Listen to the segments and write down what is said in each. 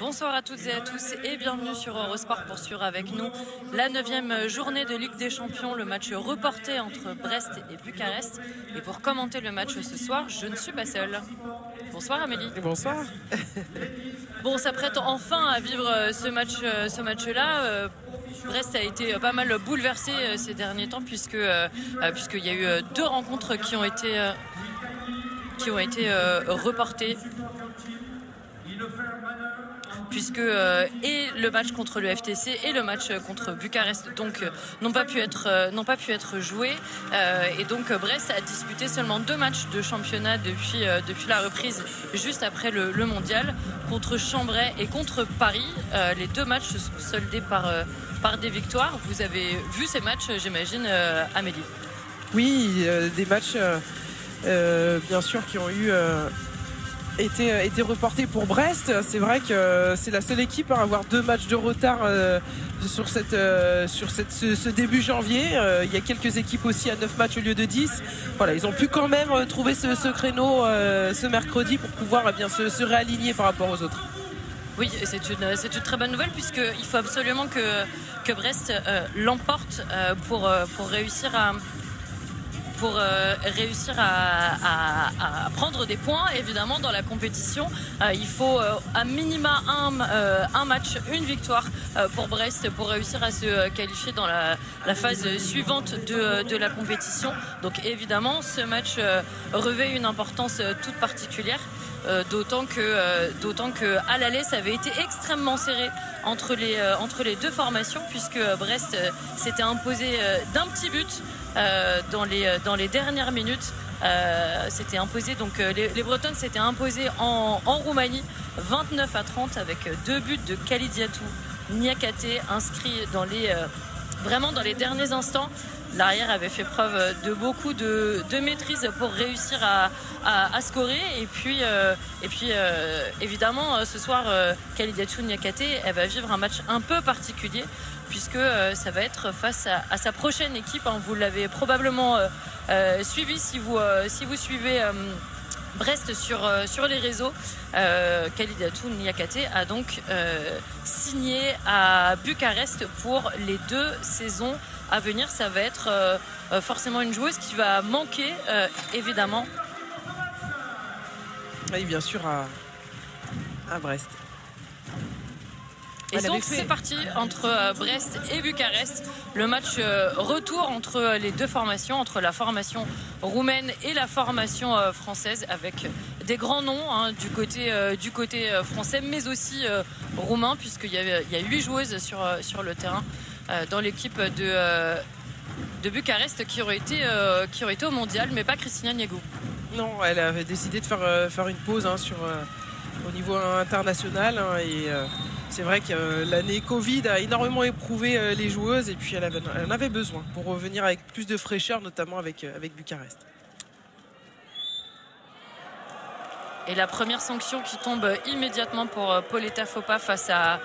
Bonsoir à toutes et à tous et bienvenue sur Eurosport pour suivre avec nous la neuvième journée de Ligue des Champions, le match reporté entre Brest et Bucarest. Et pour commenter le match ce soir, je ne suis pas seule. Bonsoir Amélie. Bonsoir. bon, on s'apprête enfin à vivre euh, ce match, euh, ce match-là. Euh, Brest a été pas mal bouleversé ces derniers temps puisque puisqu'il y a eu deux rencontres qui ont été qui ont été reportées puisque euh, et le match contre le FTC et le match contre Bucarest donc euh, n'ont pas pu être euh, n'ont pas pu être joués. Et donc Brest a disputé seulement deux matchs de championnat depuis depuis la reprise juste après le, mondial contre Chambray et contre Paris. Les deux matchs se sont soldés par par des victoires. Vous avez vu ces matchs j'imagine Amélie? Oui des matchs bien sûr qui ont eu été, euh, été reporté pour Brest. C'est vrai que c'est la seule équipe à avoir deux matchs de retard euh, sur, euh, ce, début janvier. il y a quelques équipes aussi à 9 matchs au lieu de 10. Voilà, ils ont pu quand même trouver ce, créneau ce mercredi pour pouvoir eh bien, se, réaligner par rapport aux autres. Oui, c'est une, très bonne nouvelle puisqu'il faut absolument que, que Brest l'emporte pour, pour réussir à, pour euh, réussir à, prendre des points. Évidemment, dans la compétition, euh, il faut euh, à minima un, match, une victoire pour Brest pour réussir à se qualifier dans la, phase suivante de, la compétition. Donc évidemment, ce match revêt une importance toute particulière. d'autant que d'autant que l'aller ça avait été extrêmement serré entre les deux formations puisque Brest s'était imposé d'un petit but euh, dans, les, euh, dans les dernières minutes. Euh, imposé donc les, Bretonnes s'étaient imposées en, Roumanie 29 à 30 avec deux buts de Kalidiatou Niakate inscrits dans les vraiment dans les derniers instants l'arrière avait fait preuve de beaucoup de, maîtrise pour réussir à, scorer. Et puis, et puis évidemment, ce soir, euh, Kalidiatou Niakate, elle va vivre un match un peu particulier puisque euh, ça va être face à, sa prochaine équipe. Hein. Vous l'avez probablement euh, euh, suivi si vous, si vous suivez. Brest sur, sur les réseaux, euh, Kalidatou Niakate a donc signé à Bucarest pour les deux saisons à venir. Ça va être forcément une joueuse qui va manquer évidemment. Oui, bien sûr, à, à Brest. Et donc c'est parti entre euh, Brest et Bucarest. Le match euh, retour entre euh, les deux formations, entre la formation roumaine et la formation française, avec des grands noms hein, du côté du côté français, mais aussi roumain, puisqu'il y, y a huit joueuses sur sur le terrain dans l'équipe de de Bucarest qui aurait été qui aurait été au mondial, mais pas Christina Niagou. Non, elle avait décidé de faire faire une pause hein, sur au niveau international hein, et c'est vrai que euh, l'année Covid a énormément éprouvé euh, les joueuses et puis elle, en avait besoin pour revenir avec plus de fraîcheur, notamment avec, euh, Bucarest. Et la première sanction qui tombe immédiatement pour Pauletta Fopa face à,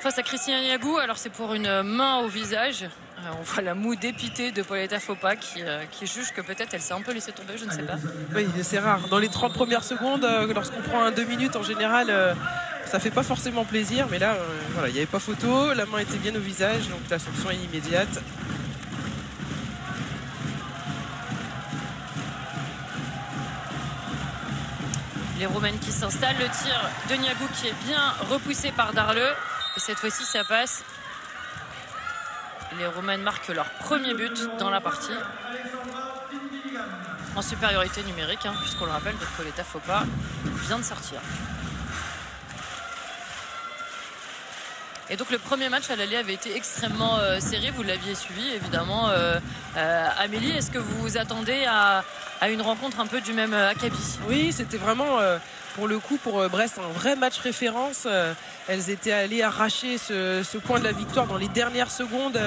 face à Christian Yagou. Alors c'est pour une main au visage. Euh, on voit la moue dépitée de Pauletta Fopa qui, euh, qui juge que peut-être elle s'est un peu laissée tomber, je ne sais pas. Oui, c'est rare. Dans les 30 premières secondes, euh, lorsqu'on prend un 2 minutes en général, ça fait pas forcément plaisir. Mais là, voilà, il n'y avait pas photo, la main était bien au visage, donc la sanction est immédiate. Les Roumaines qui s'installent, le tir de Niagou qui est bien repoussé par Darleux. Et cette fois-ci, ça passe les Roumaines marquent leur premier but dans la partie. En supériorité numérique, hein, puisqu'on le rappelle, Coletta Fopa vient de sortir. Et donc le premier match à l'aller avait été extrêmement euh, serré, vous l'aviez suivi évidemment. Euh, euh, Amélie, est-ce que vous vous attendez à, une rencontre un peu du même acabit? Oui, c'était vraiment pour le coup pour Brest un vrai match référence. elles étaient allées arracher ce, point de la victoire dans les dernières secondes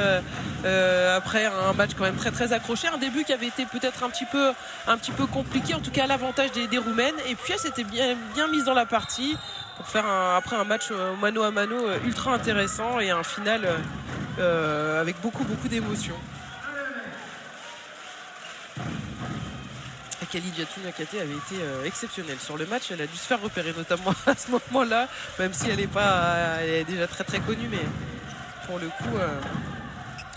après un match quand même très très accroché. Un début qui avait été peut-être un petit peu un petit peu compliqué, en tout cas à l'avantage des, Roumaines. Et puis elles s'étaient bien, bien mise dans la partie pour faire après un match euh, mano à mano euh, ultra intéressant et un final euh, avec beaucoup beaucoup d'émotions. Khalid Nakate avait été euh, exceptionnelle sur le match. Elle a dû se faire repérer, notamment à ce moment-là, même si elle est pas, elle déjà très connue, mais pour le coup. Euh,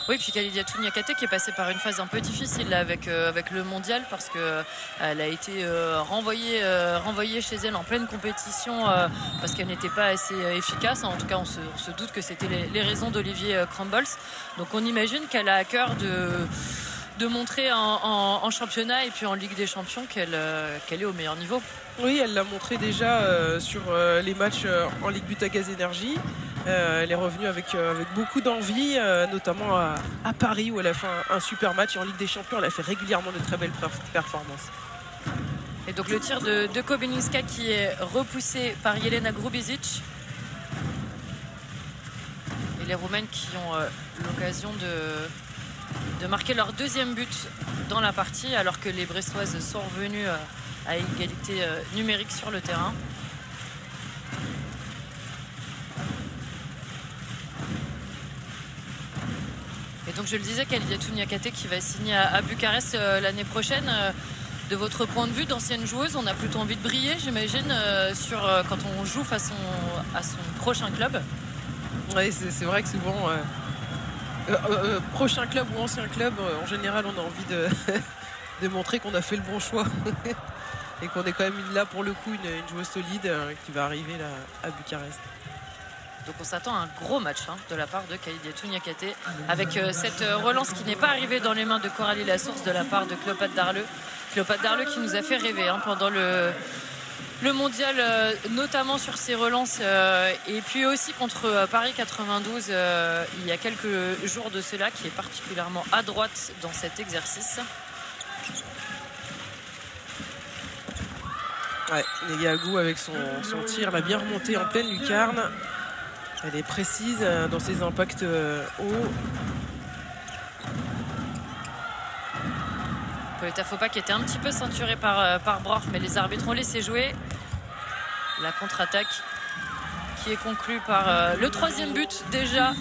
oui, puis Kalidiatou Nyakate qui est passée par une phase un peu difficile avec, euh, avec le mondial parce qu'elle a été renvoyée, renvoyée chez elle en pleine compétition parce qu'elle n'était pas assez efficace. En tout cas, on se, doute que c'était les, raisons d'Olivier Crumbles. Donc on imagine qu'elle a à cœur de de montrer en, championnat et puis en Ligue des Champions qu'elle euh, qu'elle est au meilleur niveau. Oui, elle l'a montré déjà euh, sur euh, les matchs en Ligue Butagaz Énergie. elle est revenue avec, avec beaucoup d'envie, notamment à, Paris où elle a fait un, super match. Et en Ligue des Champions, elle a fait régulièrement de très belles performances. Et donc le tir de, de qui est repoussé par Jelena Grubizic. Et les Roumaines qui ont l'occasion de, de marquer leur deuxième but dans la partie alors que les Brestoises sont revenues euh, à égalité euh, numérique sur le terrain. Et donc je le disais, Kaliatou Niakate qui va signer à, Bucarest euh, l'année prochaine. de votre point de vue d'ancienne joueuse, on a plutôt envie de briller, j'imagine, sur quand on joue face à son prochain club. Oui, c'est vrai que souvent euh, euh, prochain club ou ancien club, euh, en général, on a envie de, montrer qu'on a fait le bon choix et qu'on est quand même là pour le coup une, joueuse solide qui va arriver à Bucarest. Donc on s'attend à un gros match hein, de la part de Kaidiatou Niakate avec cette relance qui n'est pas arrivée dans les mains de Coralie Lassource de la part de Cléopâtre Darleux. Cléopâtre Darleux qui nous a fait rêver hein, pendant le, le mondial, euh, notamment sur ses relances, euh, et puis aussi contre euh, Paris 92 il y a quelques jours de cela, qui est particulièrement à droite dans cet exercice. Ouais, Negagou avec son, son tir l'a bien remonté en pleine lucarne. Elle est précise dans ses impacts hauts. Pauletta Fopa qui était un petit peu ceinturé par, par mais les arbitres ont laissé jouer la contre-attaque qui est conclue par euh, le troisième but déjà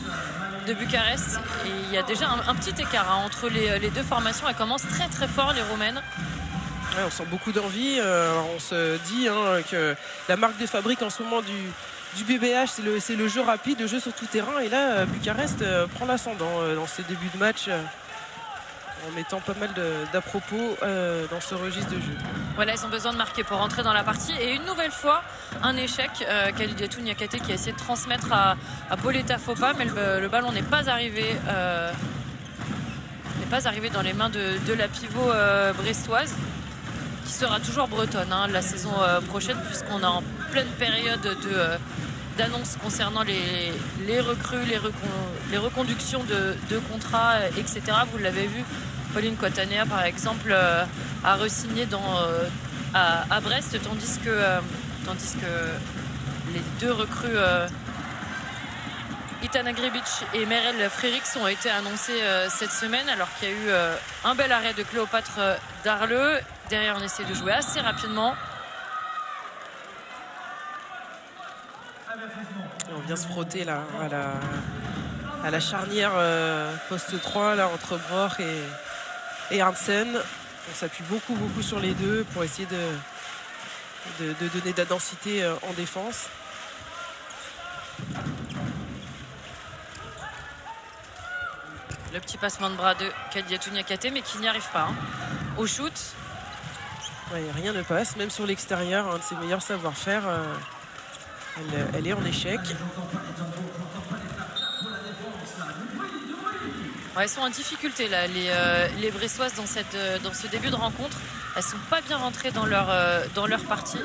de Bucarest. Et il y a déjà un, petit écart hein, entre euh, les, deux formations. Elles commencent très très fort les Roumaines. on sent beaucoup d'envie. Euh, on se dit hein, que la marque de fabrique en ce moment du, du BBH, c'est le, jeu rapide, le jeu sur tout terrain. Et là, Bucarest prend l'ascendant dans ses débuts de match en mettant pas mal d'à propos euh, dans ce registre de jeu. Voilà, ils ont besoin de marquer pour rentrer dans la partie. Et une nouvelle fois, un échec. Euh, Kalidiatou Niakate qui a essayé de transmettre à, à Fopa, mais le, ballon n'est pas arrivé. Euh, n'est pas arrivé dans les mains de, la pivot euh, brestoise qui sera toujours bretonne hein, la saison prochaine puisqu'on est en pleine période de d'annonces concernant les, recrues, les, les reconductions de, contrats, etc. Vous l'avez vu, Pauline Quatanea, par exemple, euh, a re-signé euh, à, Brest, tandis que, euh, tandis que les deux recrues, Itana Gribic et Merel Frérix, ont été annoncés cette semaine, alors qu'il y a eu un bel arrêt de Cléopâtre Darleux. Derrière, on essaie de jouer assez rapidement. on vient se frotter là à la, à la charnière poste 3 là entre Bror et, et Hansen. On s'appuie beaucoup, beaucoup sur les deux pour essayer de, de, donner de la densité euh, en défense. Le petit passement de bras de Kadiatou Niakate, mais qui n'y arrive pas. Hein. Au shoot. rien ne passe, même sur l'extérieur, un de ses meilleurs savoir-faire. Euh, elle, elle, est en échec. Elles sont en difficulté là, les, euh, les Bressoises dans, cette, euh, dans ce début de rencontre. Elles sont pas bien rentrées dans leur, euh, dans leur partie.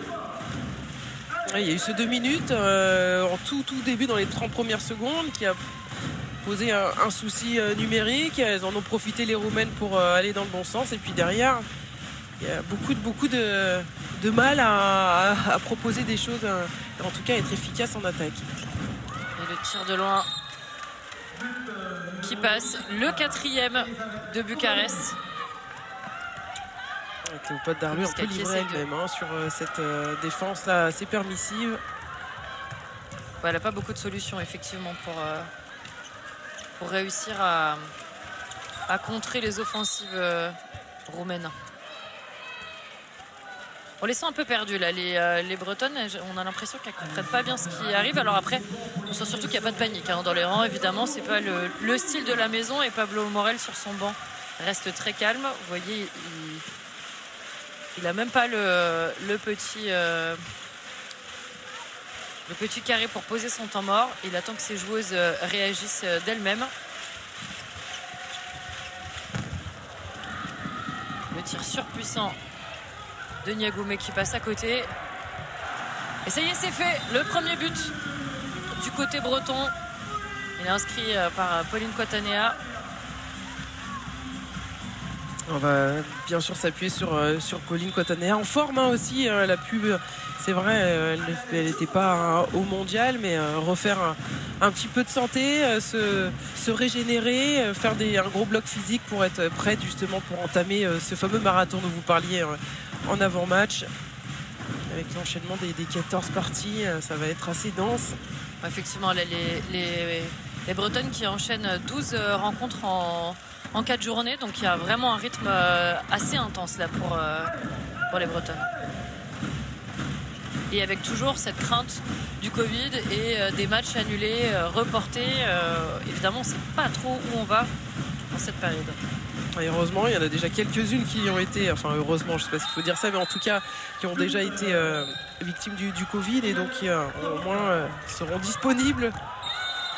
il y a eu ce deux minutes en tout, tout début dans les 30 premières secondes qui a posé un, souci numérique. Elles en ont profité les Roumaines pour aller dans le bon sens. Et puis derrière, il y a beaucoup, beaucoup de, de mal à, à, proposer des choses, en tout cas être efficace en attaque. Et le tir de loin qui passe, le quatrième de Bucarest. Cléopâtre Darlu un peu livré même hein, sur euh, cette euh, défense là assez permissive. elle n'a pas beaucoup de solutions effectivement pour, euh, pour réussir à, à contrer les offensives roumaines. On les sent un peu perdus là. Les, euh, Bretonnes, on a l'impression qu'elles comprennent pas bien ce qui arrive. Alors après, on sent surtout qu'il n'y a pas de panique hein. dans les rangs. Évidemment, c'est pas le, style de la maison et Pablo Morel sur son banc reste très calme. Vous voyez, il, n'a même pas le, petit. Euh, le petit carré pour poser son temps mort. Il attend que ses joueuses euh, réagissent d'elles-mêmes. Le tir surpuissant de Niagoumé qui passe à côté. Et ça y est, c'est fait. Le premier but du côté breton. Il est inscrit euh, par Pauline Cotanea. On va bien sûr s'appuyer sur, euh, Pauline Cotanea. En forme hein, aussi, hein, la pub, c'est vrai, euh, elle n'était pas au mondial, mais refaire un, petit peu de santé, se, régénérer, faire un gros bloc physique pour être prête justement pour entamer ce fameux marathon dont vous parliez en avant-match. Avec l'enchaînement des, 14 parties, euh, ça va être assez dense. Effectivement, les, Bretonnes qui enchaînent 12 euh, rencontres en, en 4 journées, donc il y a vraiment un rythme euh, assez intense là pour, pour les Bretonnes. Et avec toujours cette crainte du Covid et des matchs annulés, reportés. évidemment, on ne sait pas trop où on va en cette période heureusement, il y en a déjà quelques-unes qui ont été, enfin heureusement, je ne sais pas s'il faut dire ça, mais en tout cas, qui ont déjà été euh, victimes du, Covid et donc qui euh, au moins euh, seront disponibles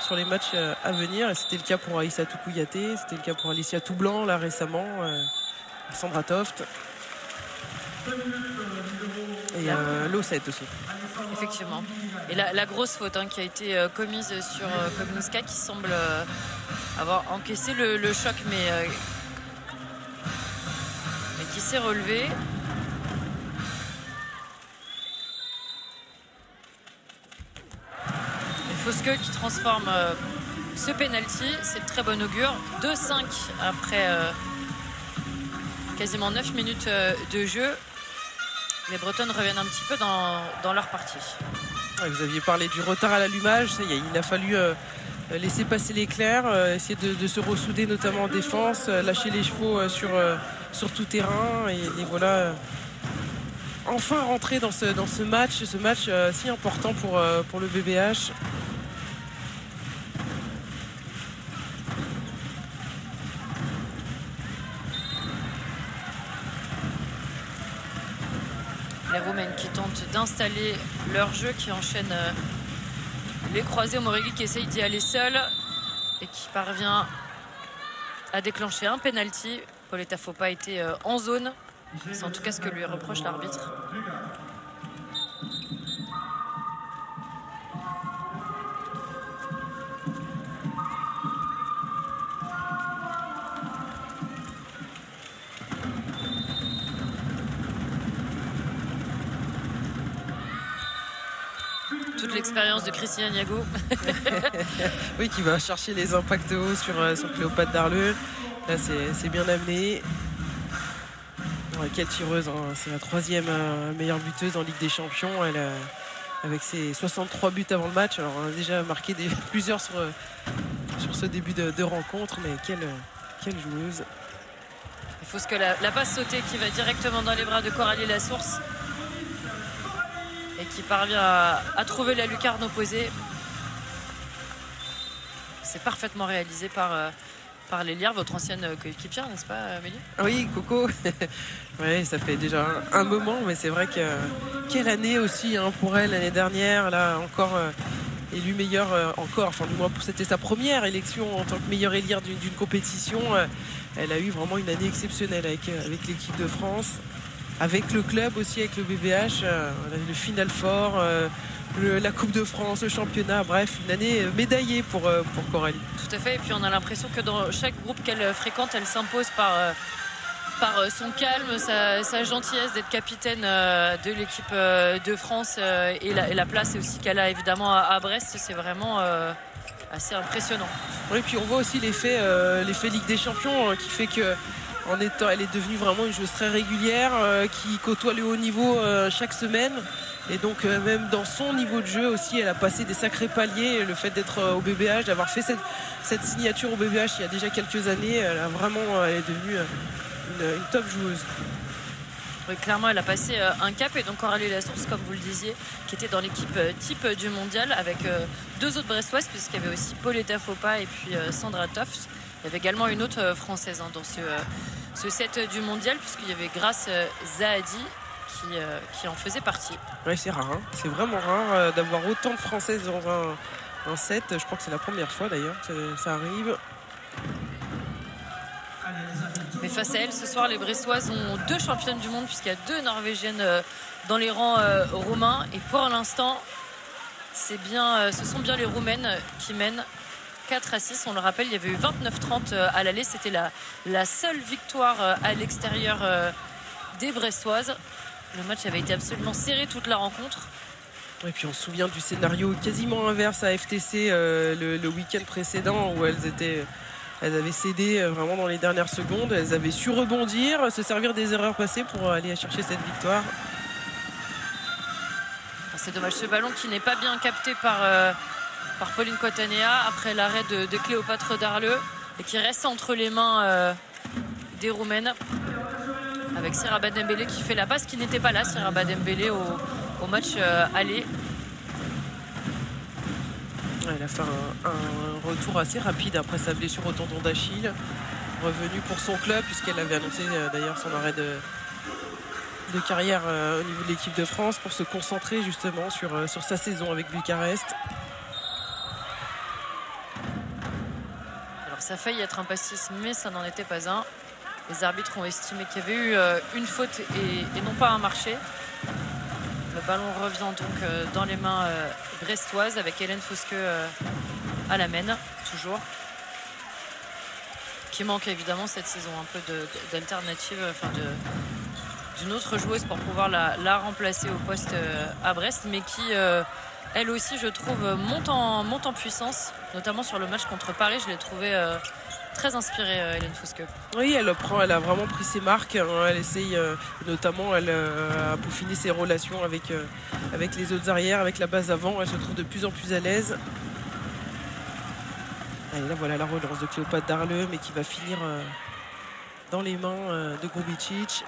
sur les matchs à venir. C'était le cas pour Aïssa Toukouyaté, c'était le cas pour Alicia Toublanc là récemment, Sandra Toft. Et euh, 7 aussi. Effectivement. Et la, grosse faute hein, qui a été commise sur euh, qui semble avoir encaissé le choc, mais qui s'est relevé. Et Fosque qui transforme euh, ce penalty, c'est de très bon augure. 2-5 après euh, quasiment 9 minutes euh, de jeu. Les Bretonnes reviennent un petit peu dans, leur partie. vous aviez parlé du retard à l'allumage. Il a fallu laisser passer l'éclair, essayer de, se ressouder notamment en défense, lâcher les chevaux sur sur tout terrain. Et, voilà, euh, enfin rentrer dans ce, dans ce match, ce match euh, si important pour, euh, pour le BBH. Les Roumaines qui tentent d'installer leur jeu, qui enchaînent les croisés. Morigui qui essaye d'y aller seul et qui parvient à déclencher un penalty Pauletta pas été euh, en zone. C'est en tout cas ce que lui reproche l'arbitre. toute l'expérience de Christian Niago. oui, qui va chercher les impacts hauts sur, euh, sur Cléopâtre Darleux. Là, c'est bien amené. quelle tireuse, hein. c'est la troisième euh, meilleure buteuse en Ligue des Champions. Elle, euh, avec ses 63 buts avant le match. Alors, on a déjà marqué plusieurs sur, euh, sur ce début de, rencontre, mais quelle, quelle joueuse. Il faut ce que la, passe sautée qui va directement dans les bras de Coralie Lassource et qui parvient à trouver la lucarne opposée. C'est parfaitement réalisé par par Lélière, votre ancienne coéquipière, n'est-ce pas, Amélie? Oui, Coco. oui, ça fait déjà un, moment, mais c'est vrai que quelle année aussi hein, pour elle l'année dernière, là encore euh, élue meilleure euh, encore. Enfin, du moins, c'était sa première élection en tant que meilleure élire d'une compétition. Euh, elle a eu vraiment une année exceptionnelle avec, avec l'équipe de France, avec le club aussi, avec le BBH. le final fort la Coupe de France, le championnat, bref, une année médaillée pour, euh, pour Coralie. Tout à fait, et puis on a l'impression que dans chaque groupe qu'elle fréquente, elle s'impose par, euh, par euh, son calme, sa, gentillesse d'être capitaine de l'équipe de France et la, place aussi qu'elle a évidemment à, Brest, c'est vraiment assez impressionnant. et puis on voit aussi l'effet l'effet Ligue des Champions qui fait que en étant, elle est devenue vraiment une joueuse très régulière qui côtoie le haut niveau chaque semaine. Et donc euh, même dans son niveau de jeu aussi, elle a passé des sacrés paliers. Le fait d'être euh, au BBH, d'avoir fait cette, signature au BBH il y a déjà quelques années, elle a vraiment, elle est devenue euh, une, top joueuse. Oui, clairement, elle a passé euh, un cap et donc Coralie Lassource, comme vous le disiez, qui était dans l'équipe euh, type du mondial avec euh, deux autres Brestoises, puisqu'il y avait aussi Pauletta Fopa et puis Sandra Toft. Il y avait également une autre française hein, dans ce, ce set du mondial, puisqu'il y avait Grace Zahadi qui, qui, en faisait partie. Oui, c'est rare. Hein. c'est vraiment rare d'avoir autant de françaises dans un, un set. Je crois que c'est la première fois d'ailleurs que ça arrive. Mais face à elle, ce soir, les Bressoises ont deux championnes du monde puisqu'il y a deux Norvégiennes euh, dans les rangs euh, roumains. Et pour l'instant, c'est bien, euh, ce sont bien les Roumaines qui mènent 4 à 6. On le rappelle, il y avait eu 29-30 à l'aller. C'était la, la seule victoire à l'extérieur des Brestoises. Le match avait été absolument serré toute la rencontre. Et puis on se souvient du scénario quasiment inverse à FTC le, le week-end précédent où elles étaient elles avaient cédé euh, vraiment dans les dernières secondes. Elles avaient su rebondir, se servir des erreurs passées pour aller chercher cette victoire. C'est dommage ce ballon qui n'est pas bien capté par, euh, par Pauline Cotanea après l'arrêt de, Cléopâtre Darleux et qui reste entre les mains euh, des Roumaines avec Sira Badembele qui fait la passe qui n'était pas là, Sira Badembele au, au match aller. Elle a fait un, retour assez rapide après sa blessure au tendon d'Achille. Revenue pour son club, puisqu'elle avait annoncé euh, d'ailleurs son arrêt de, carrière euh, au niveau de l'équipe de France pour se concentrer justement sur, euh, sur sa saison avec Bucarest. Alors ça a failli être un pastis, mais ça n'en était pas un. Les arbitres ont estimé qu'il y avait eu une faute et, non pas un marché. Le ballon revient donc euh, dans les mains euh, brestoises avec Hélène Fosque euh, à la mène, toujours. Qui manque évidemment cette saison un peu d'alternative, enfin d'une autre joueuse pour pouvoir la, remplacer au poste à Brest, mais qui, elle aussi, je trouve, monte en, monte en puissance, notamment sur le match contre Paris. Je l'ai trouvé très inspirée, euh, Hélène Fosque. Oui, elle, prend, elle a vraiment pris ses marques. Hein. elle essaye, euh, notamment, elle euh, a peaufiné ses relations avec, avec les autres arrières, avec la base avant. Elle se trouve de plus en plus à l'aise. Et là, voilà la relance de Cléopâtre Darleux, mais qui va finir dans les mains de Grubicic.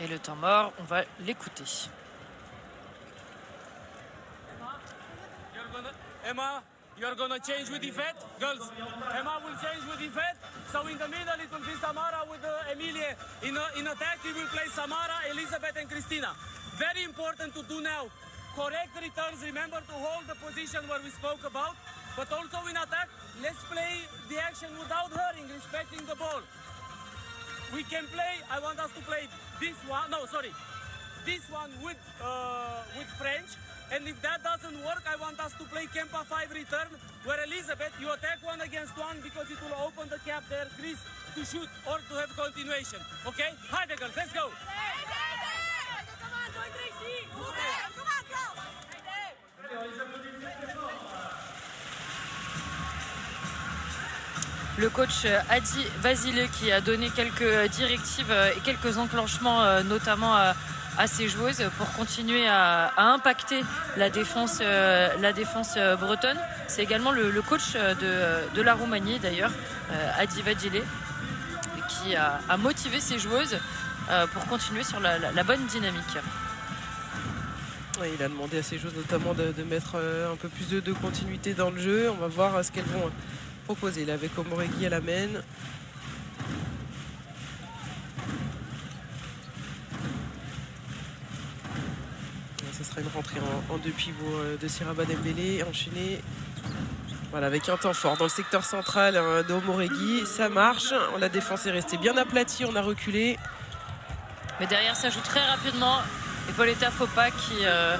Et le temps mort, on va l'écouter. Emma, you're gonna change with Yvette, girls. Emma will change with Yvette? So in the middle it will be Samara with uh, Emilie. In, uh, in attack you will play Samara, Elizabeth and Christina. Very important to do now. Correct returns, remember to hold the position where we spoke about. But also in attack, let's play the action without hurrying, respecting the ball. We can play, I want us to play this one, no, sorry, this one with, uh, with French. And if that doesn't work, I want us to play Kempa 5 return, where Elizabeth, you attack one against one because it will open the cap there, Chris, to shoot or to have continuation. Okay? Heidegger, let's go. Come on, Tracy. Come on, go. Le coach euh, Adi Vasile qui a donné quelques euh, directives euh, et quelques enclenchements, notamment à, ses joueuses, pour continuer à, impacter la défense, la défense bretonne. C'est également le, coach de, la Roumanie, d'ailleurs, Adi Vasile, qui a, motivé ses joueuses pour continuer sur la, bonne dynamique. il a demandé à ses joueuses notamment de, mettre un peu plus de, de, continuité dans le jeu. On va voir ce qu'elles vont proposé. Là, avec Omoregui à la main. Ce sera une rentrée en, deux pivots euh, de Siraba Dembélé, enchaîné voilà, avec un temps fort dans le secteur central hein. Ça marche. La défense est restée bien aplatie. On a reculé. Mais derrière, ça joue très rapidement. Et Pauletta Fopa qui euh,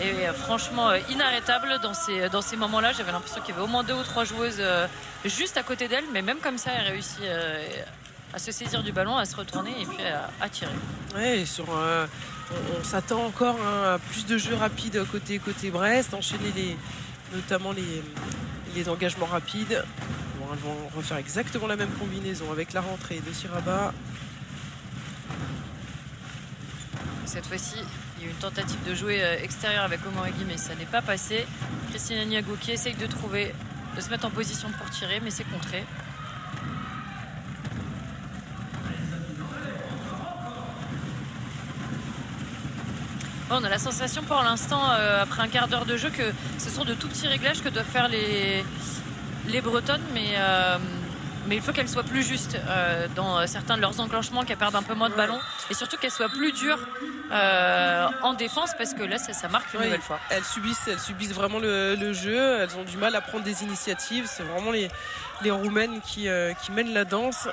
et franchement euh, inarrêtable dans ces, dans ces moments-là. J'avais l'impression qu'il y avait au moins deux ou trois joueuses euh, juste à côté d'elle, mais même comme ça, elle réussit euh, à se saisir du ballon, à se retourner et puis à, tirer. Ouais, sur, on, s'attend encore hein, à plus de jeux rapides côté, côté Brest, enchaîner les, notamment les, les engagements rapides. Bon, elles vont refaire exactement la même combinaison avec la rentrée de Siraba. Cette fois-ci, a eu une tentative de jouer extérieur avec Omorigi, mais ça n'est pas passé. Christina Niago qui essaye de trouver, de se mettre en position pour tirer, mais c'est contré. on a la sensation pour l'instant, euh, après un quart d'heure de jeu, que ce sont de tout petits réglages que doivent faire les, les Bretonnes, mais, euh, mais il faut qu'elles soient plus justes euh, dans certains de leurs enclenchements, qu'elles perdent un peu moins de ballons, et surtout qu'elles soient plus dures en défense, parce que là, ça, marque une nouvelle fois. Elles subissent, elles subissent vraiment le, jeu, elles ont du mal à prendre des initiatives, c'est vraiment les, les Roumaines qui, qui mènent la danse.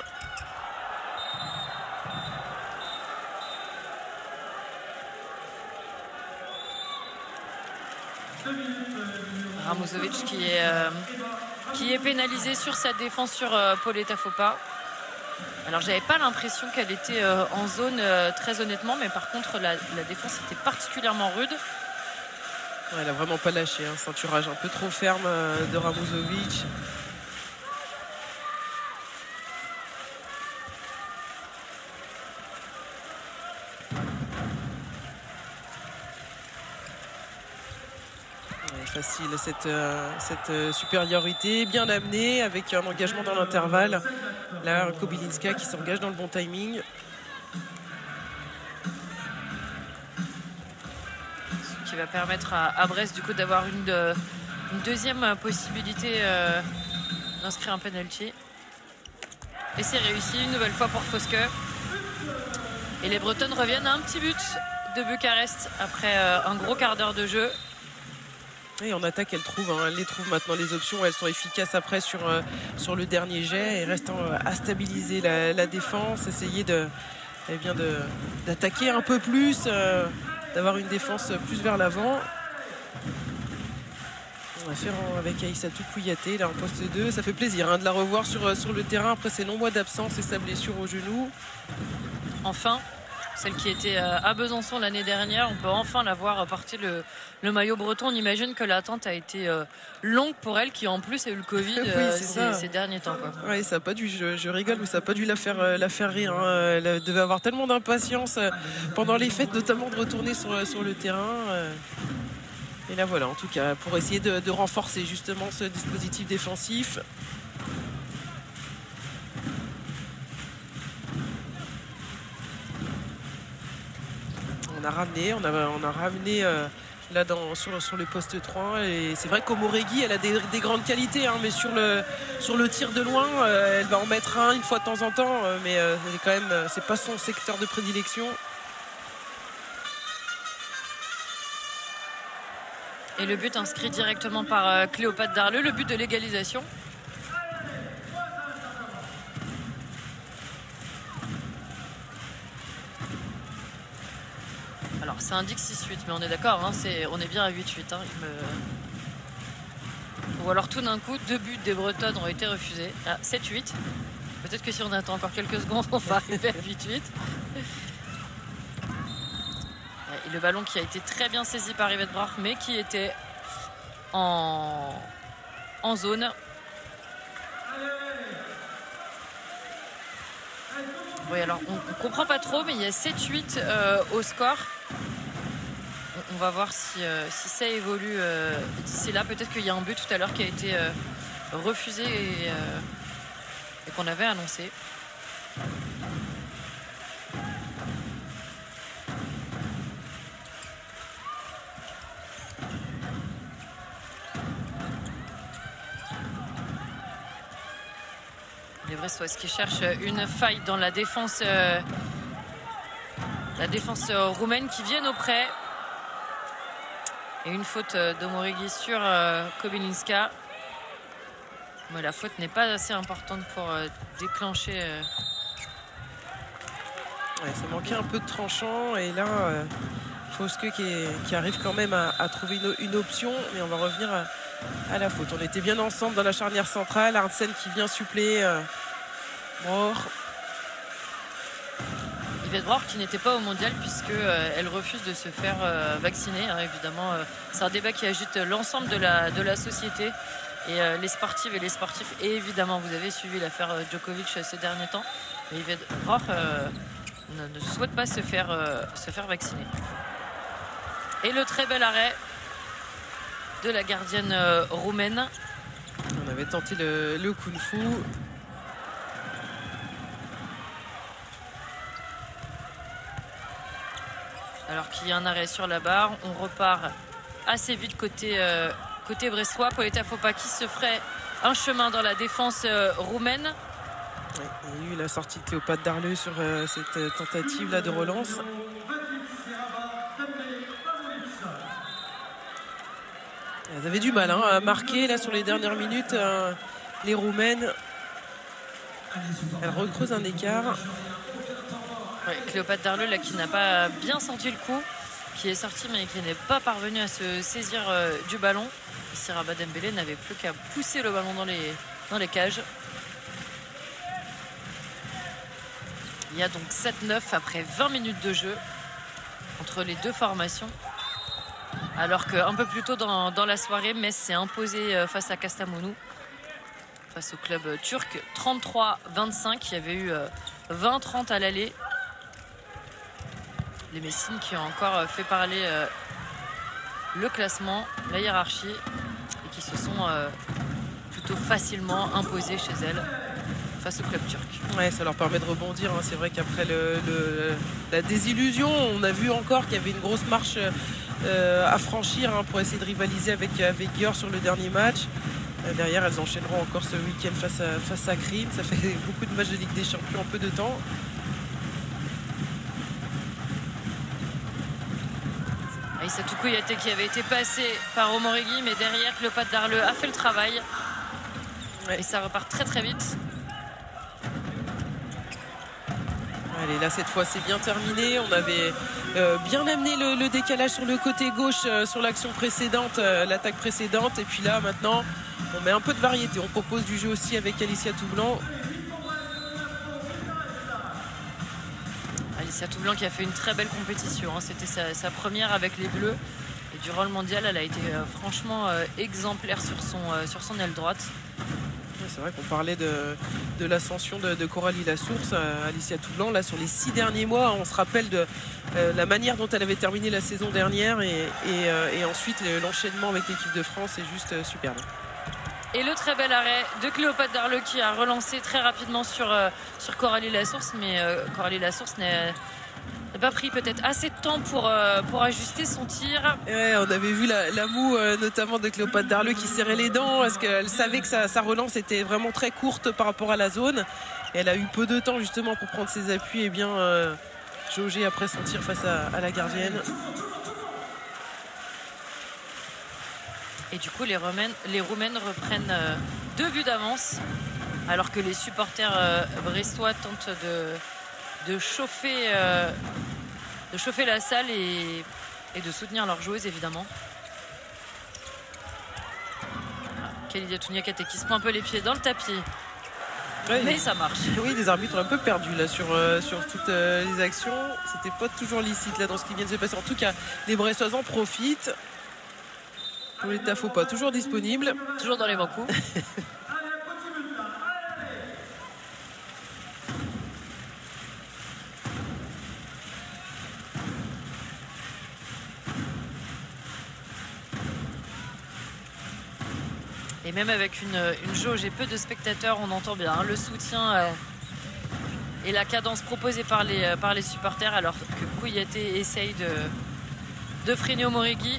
Ramusovic qui est, euh, qui est pénalisé sur sa défense sur euh, Pauletta Fopa. Alors j'avais pas l'impression qu'elle était euh, en zone très honnêtement, mais par contre la, défense était particulièrement rude. elle a vraiment pas lâché, un hein. ceinturage un peu trop ferme de Ramusovic. Facile cette, euh, cette euh, supériorité, bien amenée avec un engagement dans l'intervalle. Là, Kobilinska qui s'engage dans le bon timing. Ce qui va permettre à, Brest du coup d'avoir une, deuxième possibilité euh, d'inscrire un penalty. Et c'est réussi une nouvelle fois pour Foske. Et les Bretonnes reviennent à un petit but de Bucarest après un gros quart d'heure de jeu. Et en attaque, elle trouve, hein, les trouve maintenant les options. Elles sont efficaces après sur, euh, sur le dernier jet et restant euh, à stabiliser la, défense, essayer de, eh bien d'attaquer un peu plus, euh, d'avoir une défense plus vers l'avant. On va faire avec Aïssatou Kouyaté là en poste 2. Ça fait plaisir hein, de la revoir sur, sur le terrain après ses longs mois d'absence et sa blessure au genou. Enfin, celle qui était euh, à Besançon l'année dernière. On peut enfin la voir porter le, maillot breton. On imagine que l'attente a été euh, longue pour elle, qui en plus a eu le Covid euh, ces, derniers temps. Oui, ça a pas dû. Je, rigole, mais ça n'a pas dû la faire, la faire rire. Hein. Elle devait avoir tellement d'impatience pendant les fêtes, notamment de retourner sur, sur le terrain. Et là voilà, en tout cas, pour essayer de renforcer justement ce dispositif défensif. On a ramené, on a, ramené euh, là sur, le poste 3 et c'est vrai qu'Omoregi elle a des, grandes qualités hein, mais sur le, tir de loin euh, elle va en mettre un une fois de temps en temps euh, mais c'est quand même c'est pas son secteur de prédilection. Et le but inscrit directement par Cléopâtre Darleux le but de l'égalisation ça indique 6-8, mais on est d'accord, hein, on est bien à 8-8. Hein, Ou alors tout d'un coup, deux buts des Bretonnes ont été refusés. Ah, 7-8. Peut-être que si on attend encore quelques secondes, on va arriver à 8-8. Et le ballon qui a été très bien saisi par Yvette Brach, mais qui était en, en zone. Oui, alors on, ne comprend pas trop, mais il y a 7-8 euh, au score. On, va voir si, euh, ça évolue euh, d'ici là. Peut-être qu'il y a un but tout à l'heure qui a été refusé et, qu'on avait annoncé. Les Brestoises qui cherchent une faille dans la défense, euh, la défense euh, roumaine qui viennent auprès. Et une faute euh, d'Omorigi sur Kobilinska. Mais la faute n'est pas assez importante pour déclencher. ça manquait un peu de tranchant et là Fosque qui, arrive quand même à, trouver une, option mais on va revenir à, la faute. On était bien ensemble dans la charnière centrale. Arnsen qui vient suppléer Bror. Yvette Bror qui n'était pas au mondial puisqu'elle euh, refuse de se faire euh, vacciner. Hein, évidemment, euh, c'est un débat qui agite l'ensemble de la, de la société et les sportives et les sportifs. Et évidemment, vous avez suivi l'affaire Djokovic ces derniers temps. Yvette Bror ne, souhaite pas se faire, se faire vacciner. Et le très bel arrêt de la gardienne euh, roumaine. On avait tenté le, le kung fu. Alors qu'il y a un arrêt sur la barre, on repart assez vite côté, euh, côté brestois. Poleta Fopaki se ferait un chemin dans la défense euh, roumaine. Il y a eu la sortie de Cléopâtre Darleux sur euh, cette euh, tentative là de relance. Elles avaient du mal hein, à marquer là sur les dernières minutes les Roumaines. Elles recreusent un écart. Cléopâtre Darleux là, qui n'a pas bien senti le coup, qui est sorti mais qui n'est pas parvenu à se saisir euh, du ballon. Ici Rabat Dembélé n'avait plus qu'à pousser le ballon dans les, cages. Il y a donc 7-9 après 20 minutes de jeu entre les deux formations. Alors qu'un peu plus tôt dans, la soirée, Metz s'est imposé euh, face à Kastamonu, face au club euh, turc 33-25. Il y avait eu euh, 20-30 à l'aller. Les Messines qui ont encore euh, fait parler euh, le classement, la hiérarchie, et qui se sont euh, plutôt facilement imposées chez elles face au club turc. Ouais, ça leur permet de rebondir. hein. C'est vrai qu'après la désillusion, on a vu encore qu'il y avait une grosse marche à franchir hein, pour essayer de rivaliser avec, avec sur le dernier match. Derrière, elles enchaîneront encore ce week-end face à, face à Krim. Ça fait beaucoup de matchs de Ligue des Champions en peu de temps. Aïssatou Kouyaté qui avait été passé par Omorigui, mais derrière, Cléopâtre Darleux a fait le travail. Et ça repart très très vite. Allez, là, cette fois, c'est bien terminé. On avait euh, bien amené le, le décalage sur le côté gauche euh, sur l'action précédente, euh, l'attaque précédente. Et puis là, maintenant, on met un peu de variété. On propose du jeu aussi avec Alicia Toublanc. Alicia Toublanc qui a fait une très belle compétition. hein. C'était sa, première avec les Bleus. Et durant le mondial, elle a été euh, franchement euh, exemplaire sur son, euh, sur son aile droite. C'est vrai qu'on parlait de, l'ascension de, Coralie Lassource, euh, Alicia Toublanc. Là, sur les six derniers mois, on se rappelle de la manière dont elle avait terminé la saison dernière et, ensuite le- l'enchaînement avec l'équipe de France est juste superbe. Et le très bel arrêt de Cléopâtre Darleux qui a relancé très rapidement sur, euh, sur Coralie Lassource. Mais euh, Coralie Lassource n'a pas pris peut-être assez de temps pour, euh, ajuster son tir. On avait vu la, moue euh, notamment de Cléopâtre Darleux qui serrait les dents parce qu'elle savait que sa, relance était vraiment très courte par rapport à la zone. Elle a eu peu de temps justement pour prendre ses appuis et bien euh, jauger après son tir face à la gardienne. Et du coup, les Roumaines, les Roumaines reprennent euh, deux buts d'avance, alors que les supporters euh, brestois tentent de, de, chauffer, euh, de chauffer la salle et, et de soutenir leurs joueuses, évidemment. Khalida Touniakate qui se prend un peu les pieds dans le tapis, Ouais, mais ça marche. Oui, les arbitres ont un peu perdu là sur, euh, sur toutes euh, les actions. C'était pas toujours licite là dans ce qui vient de se passer. En tout cas, les Bressois en profitent. Pauletta pas toujours disponible. Toujours dans les bons coups. Et même avec une, une jauge et peu de spectateurs, on entend bien hein, le soutien euh, et la cadence proposée par les, euh, par les supporters alors que Kouyaté essaye de, de freiner Omorigui.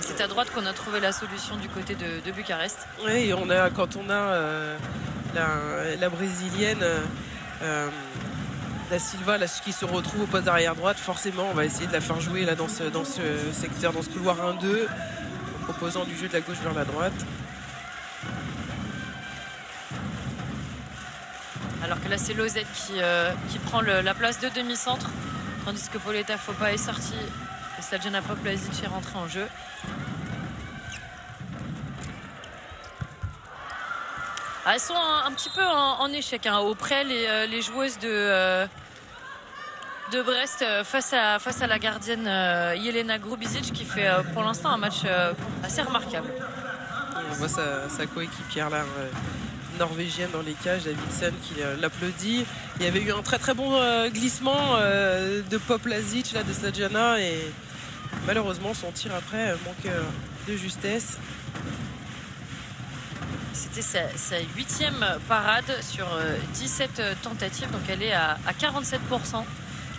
Et c'est à droite qu'on a trouvé la solution du côté de, de Bucarest. Oui, et on a, quand on a euh, la, la brésilienne, euh, euh, la Silva, là, qui se retrouve au poste d'arrière droite, forcément, on va essayer de la faire jouer là, dans, ce, dans ce secteur, dans ce couloir 1-2, en proposant du jeu de la gauche vers la droite. Alors que là, c'est Lozette qui, euh, qui prend le- la place de demi-centre, tandis que Pauletta Fopa est sorti et Sladjana Poplazic est rentré en jeu. Ah, elles sont un, petit peu en, échec. Hein. Auprès, les, euh, les joueuses de, euh, Brest euh, face, à, la gardienne Yelena Grubizic qui fait pour l'instant un match assez remarquable. On voit sa, coéquipière là, norvégienne dans les cages, Davidson qui l'applaudit. Il y avait eu un très très bon glissement de Pop Lazic là de Sajana et malheureusement son tir après manque de justesse. C'était sa, huitième parade sur 17 tentatives, donc elle est à, 47%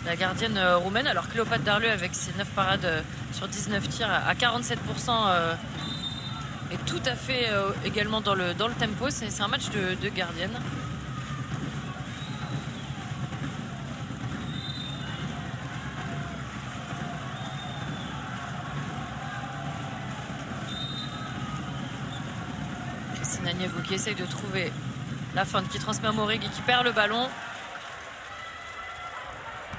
la gardienne roumaine, alors Cléopâtre Darleux avec ses 9 parades sur 19 tirs à 47% est tout à fait euh, également dans le, dans le tempo. C'est un match de gardienne. Qui essaye de trouver la fin, qui transmet à Morig et qui perd le ballon.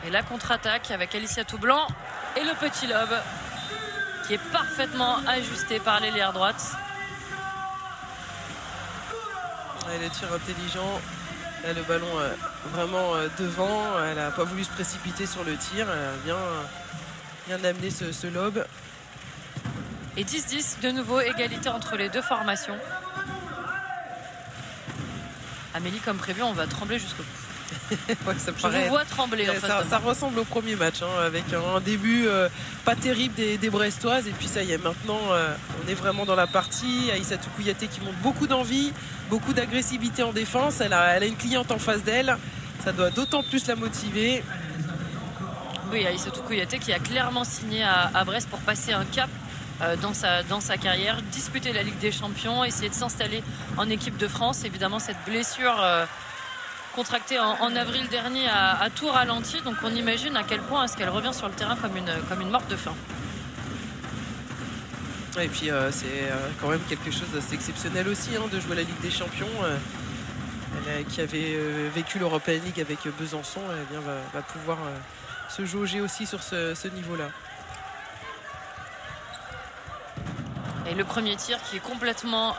Et la contre-attaque avec Alicia Toublanc et le petit lobe qui est parfaitement ajusté par l'ailière droite. Elle tir intelligent. Là, le ballon euh, vraiment euh, devant. Elle n'a pas voulu se précipiter sur le tir. Elle a bien, bien amené ce, ce lobe. Et 10-10, de nouveau égalité entre les deux formations. Amélie, comme prévu, on va trembler jusqu'au bout. ça Je vous vois trembler. ça, ressemble au premier match, hein, avec un début euh, pas terrible des, Brestoises. Et puis ça y est, maintenant, euh, on est vraiment dans la partie. Aïssa Kouyaté qui montre beaucoup d'envie, beaucoup d'agressivité en défense. Elle a, elle a une cliente en face d'elle. Ça doit d'autant plus la motiver. Oui, Aïssa Kouyaté qui a clairement signé à, Brest pour passer un cap dans, sa, dans sa carrière, disputer la Ligue des Champions, essayer de s'installer en équipe de France. Évidemment, cette blessure contractée en, avril dernier à, tout ralenti. Donc on imagine à quel point est-ce qu'elle revient sur le terrain comme une, comme une morte de faim. Et puis euh, c'est euh, quand même quelque chose d'assez exceptionnel aussi hein, de jouer la Ligue des Champions. Euh, elle, qui avait vécu l'European League avec Besançon, eh va, pouvoir se jauger aussi sur ce niveau-là. Et le premier tir qui est complètement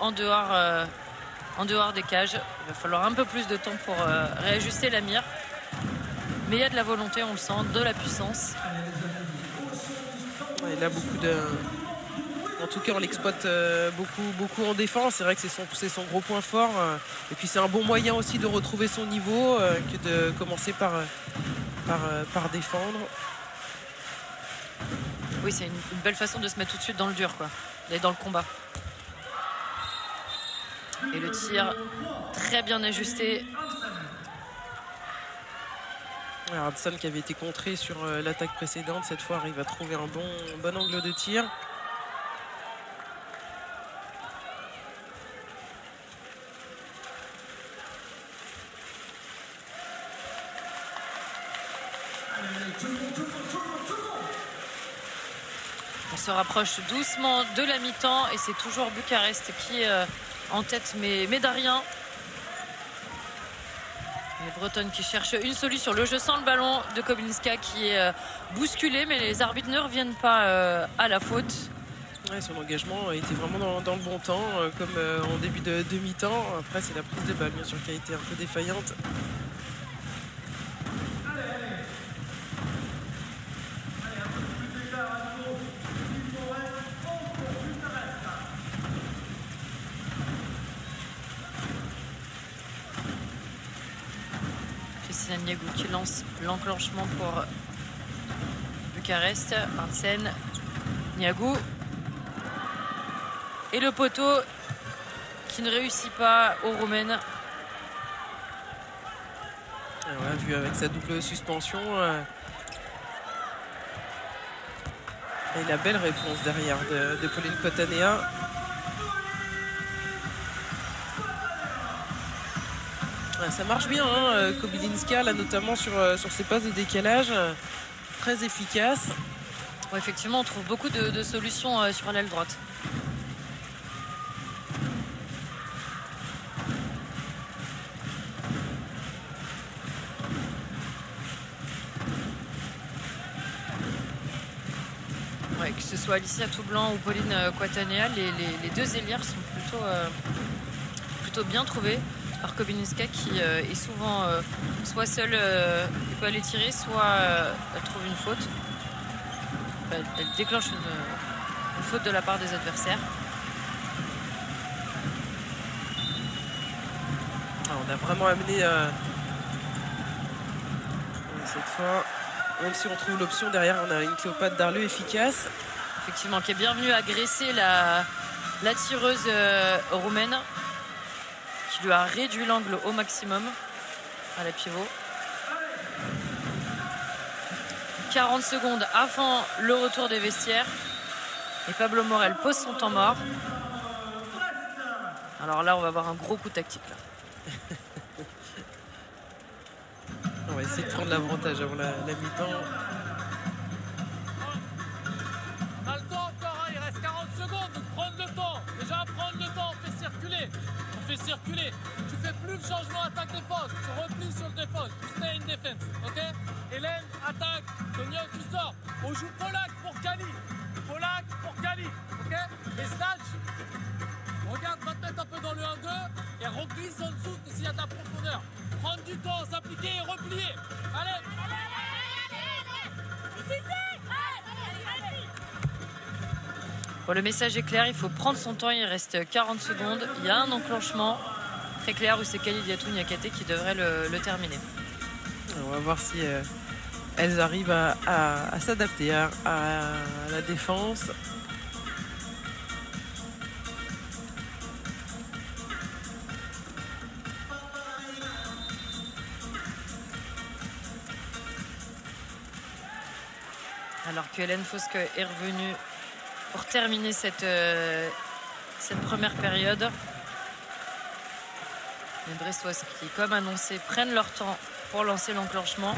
en dehors en dehors des cages. Il va falloir un peu plus de temps pour euh, réajuster la mire. Mais il y a de la volonté, on le sent, de la puissance. Il là, beaucoup de. En tout cas, on l'exploite euh, beaucoup, beaucoup en défense. C'est vrai que c'est son, gros point fort. Euh. Et puis, c'est un bon moyen aussi de retrouver son niveau que de commencer par défendre. Oui, c'est une, une, belle façon de se mettre tout de suite dans le dur, quoi. D'aller dans le combat. Et le tir très bien ajusté. Hudson qui avait été contré sur euh, l'attaque précédente, cette fois arrive à trouver un bon, bon angle de tir. Se rapproche doucement de la mi-temps et c'est toujours Bucarest qui euh, en tête, mais, mais rien. Les Bretonnes qui cherchent une solution. Le jeu sans le ballon de Kobinska qui est euh, bousculé, mais les arbitres ne reviennent pas euh, à la faute. son engagement était vraiment dans, le bon temps, comme en début de demi-temps. Après, c'est la prise de balle, bien sûr, qui a été un peu défaillante. qui lance l'enclenchement pour Bucarest. Arsène, Niagou. Et le poteau qui ne réussit pas aux Roumaines. vu avec sa double suspension. Euh, et la belle réponse derrière de, Pauline Cotanea. Ça marche bien, hein, euh, Kobylinska, là, notamment sur, euh, sur ses passes de décalage. Euh, très efficace. effectivement, on trouve beaucoup de, solutions sur l'aile droite. que ce soit Alicia Toublanc ou Pauline Quatanea, les, deux élières sont plutôt, plutôt bien trouvées par Kobinska qui euh, est souvent euh, soit seule, euh, il peut aller tirer, soit elle trouve une faute. elle, déclenche une, faute de la part des adversaires. on a vraiment amené cette fois, même si on trouve l'option derrière, on a une Cléopâtre d'Arleux efficace. Effectivement, qui est bienvenue agresser la, la tireuse roumaine a réduit l'angle au maximum à la pivot. 40 secondes avant le retour des vestiaires. Et Pablo Morel pose son temps mort. Alors là, on va avoir un gros coup tactique. on va essayer de prendre l'avantage avant la, la mi-temps. Circuler. Tu fais plus le changement attaque-défense. Tu replies sur le défense. Tu stay in defense. Ok? Hélène, attaque. Sonia, tu sors. On joue Polak pour Kali. Polak pour Kali. Ok? Et stage. Regarde, va te mettre un peu dans le 1-2 et reglisse en dessous s'il y a de la profondeur. Prendre du temps, s'appliquer et replier. Allez, allez, allez, allez, Bon, le message est clair, il faut prendre son temps, il reste 40 secondes. Il y a un enclenchement très clair où c'est Khalid Yatou Niakate qui devrait le, terminer. On va voir si euh, elles arrivent à, s'adapter à, la défense. Alors que Hélène Fosque est revenue pour terminer cette, euh, cette première période. Les Brestois qui, comme annoncé, prennent leur temps pour lancer l'enclenchement.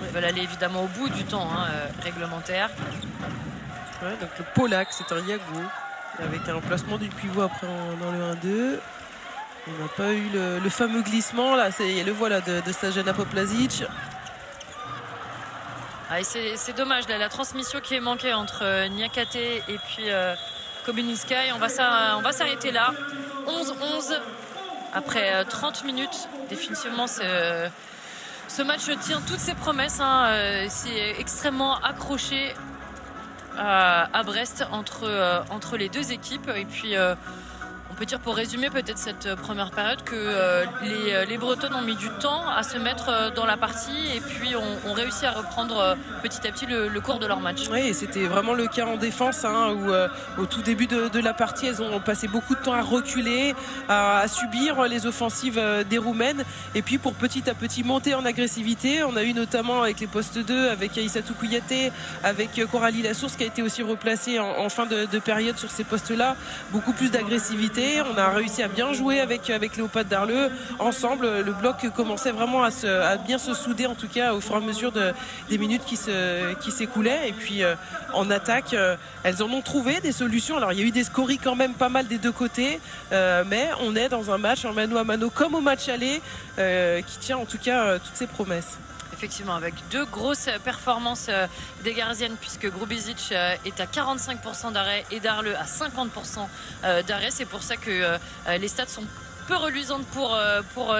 Ils veulent aller évidemment au bout du temps hein, euh, réglementaire. donc le Polak, c'est un Yago avec un placement du pivot après dans le 1-2. On n'a pas eu le, fameux glissement là, c'est le voilà de, de Poplazic. Ah, c'est dommage, la transmission qui est manquée entre euh, Niakate et puis euh, On va s'arrêter là. 11-11 après 30 euh, minutes. Définitivement, ce, match tient toutes ses promesses. Hein. C'est extrêmement accroché à, Brest entre, entre les deux équipes. Et puis on peut dire pour résumer peut-être cette euh, première période que euh, les, euh, Bretonnes ont mis du temps à se mettre dans la partie et puis ont, réussi à reprendre petit à petit le, cours de leur match. Oui, c'était vraiment le cas en défense hein, où au tout début de, la partie, elles ont passé beaucoup de temps à reculer, à, subir les offensives des Roumaines et puis pour petit à petit monter en agressivité. On a eu notamment avec les postes 2, avec Aïssatou Kouyaté, avec Coralie Lassource qui a été aussi replacée en, fin de, de période sur ces postes-là, beaucoup plus d'agressivité on a réussi à bien jouer avec, avec Léopold Darleux. Ensemble, le bloc commençait vraiment à, bien se souder, en tout cas, au fur et à mesure des minutes qui, s'écoulaient. Et puis, euh, en attaque, euh, elles en ont trouvé des solutions. Alors, il y a eu des scories quand même pas mal des deux côtés. Euh, mais on est dans un match en mano à mano, comme au match aller, qui tient en tout cas toutes ses promesses effectivement, avec deux grosses performances euh, des Gardiennes, puisque Grubizic euh, est à 45% d'arrêt et Darle à 50% euh, d'arrêt. C'est pour ça que les stats sont peu reluisantes pour,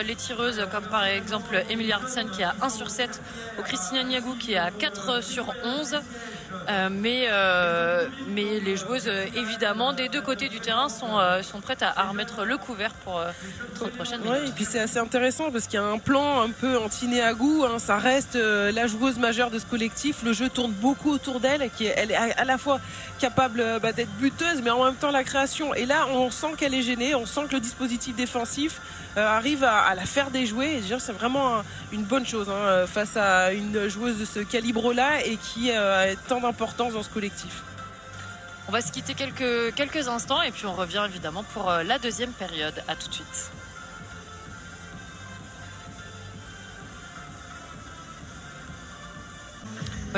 les tireuses, comme par exemple Emilie Artsen qui a 1 sur 7, ou Christina Niagou qui est à 4 sur 11. Euh, mais, euh, mais les joueuses, euh, évidemment, des deux côtés du terrain sont, sont prêtes à, remettre le couvert pour les prochaines minutes. et puis c'est assez intéressant parce qu'il y a un plan un peu anti-Néagou. Hein, ça reste la joueuse majeure de ce collectif. Le jeu tourne beaucoup autour d'elle. Qui est, elle est à, la fois capable bah, d'être buteuse, mais en même temps la création. Et là, on sent qu'elle est gênée. On sent que le dispositif défensif arrive à, la faire déjouer. Et c'est vraiment une bonne chose hein, face à une joueuse de ce calibre-là et qui est tant d'importance dans ce collectif. On va se quitter quelques, quelques instants et puis on revient évidemment pour euh, la deuxième période. À tout de suite.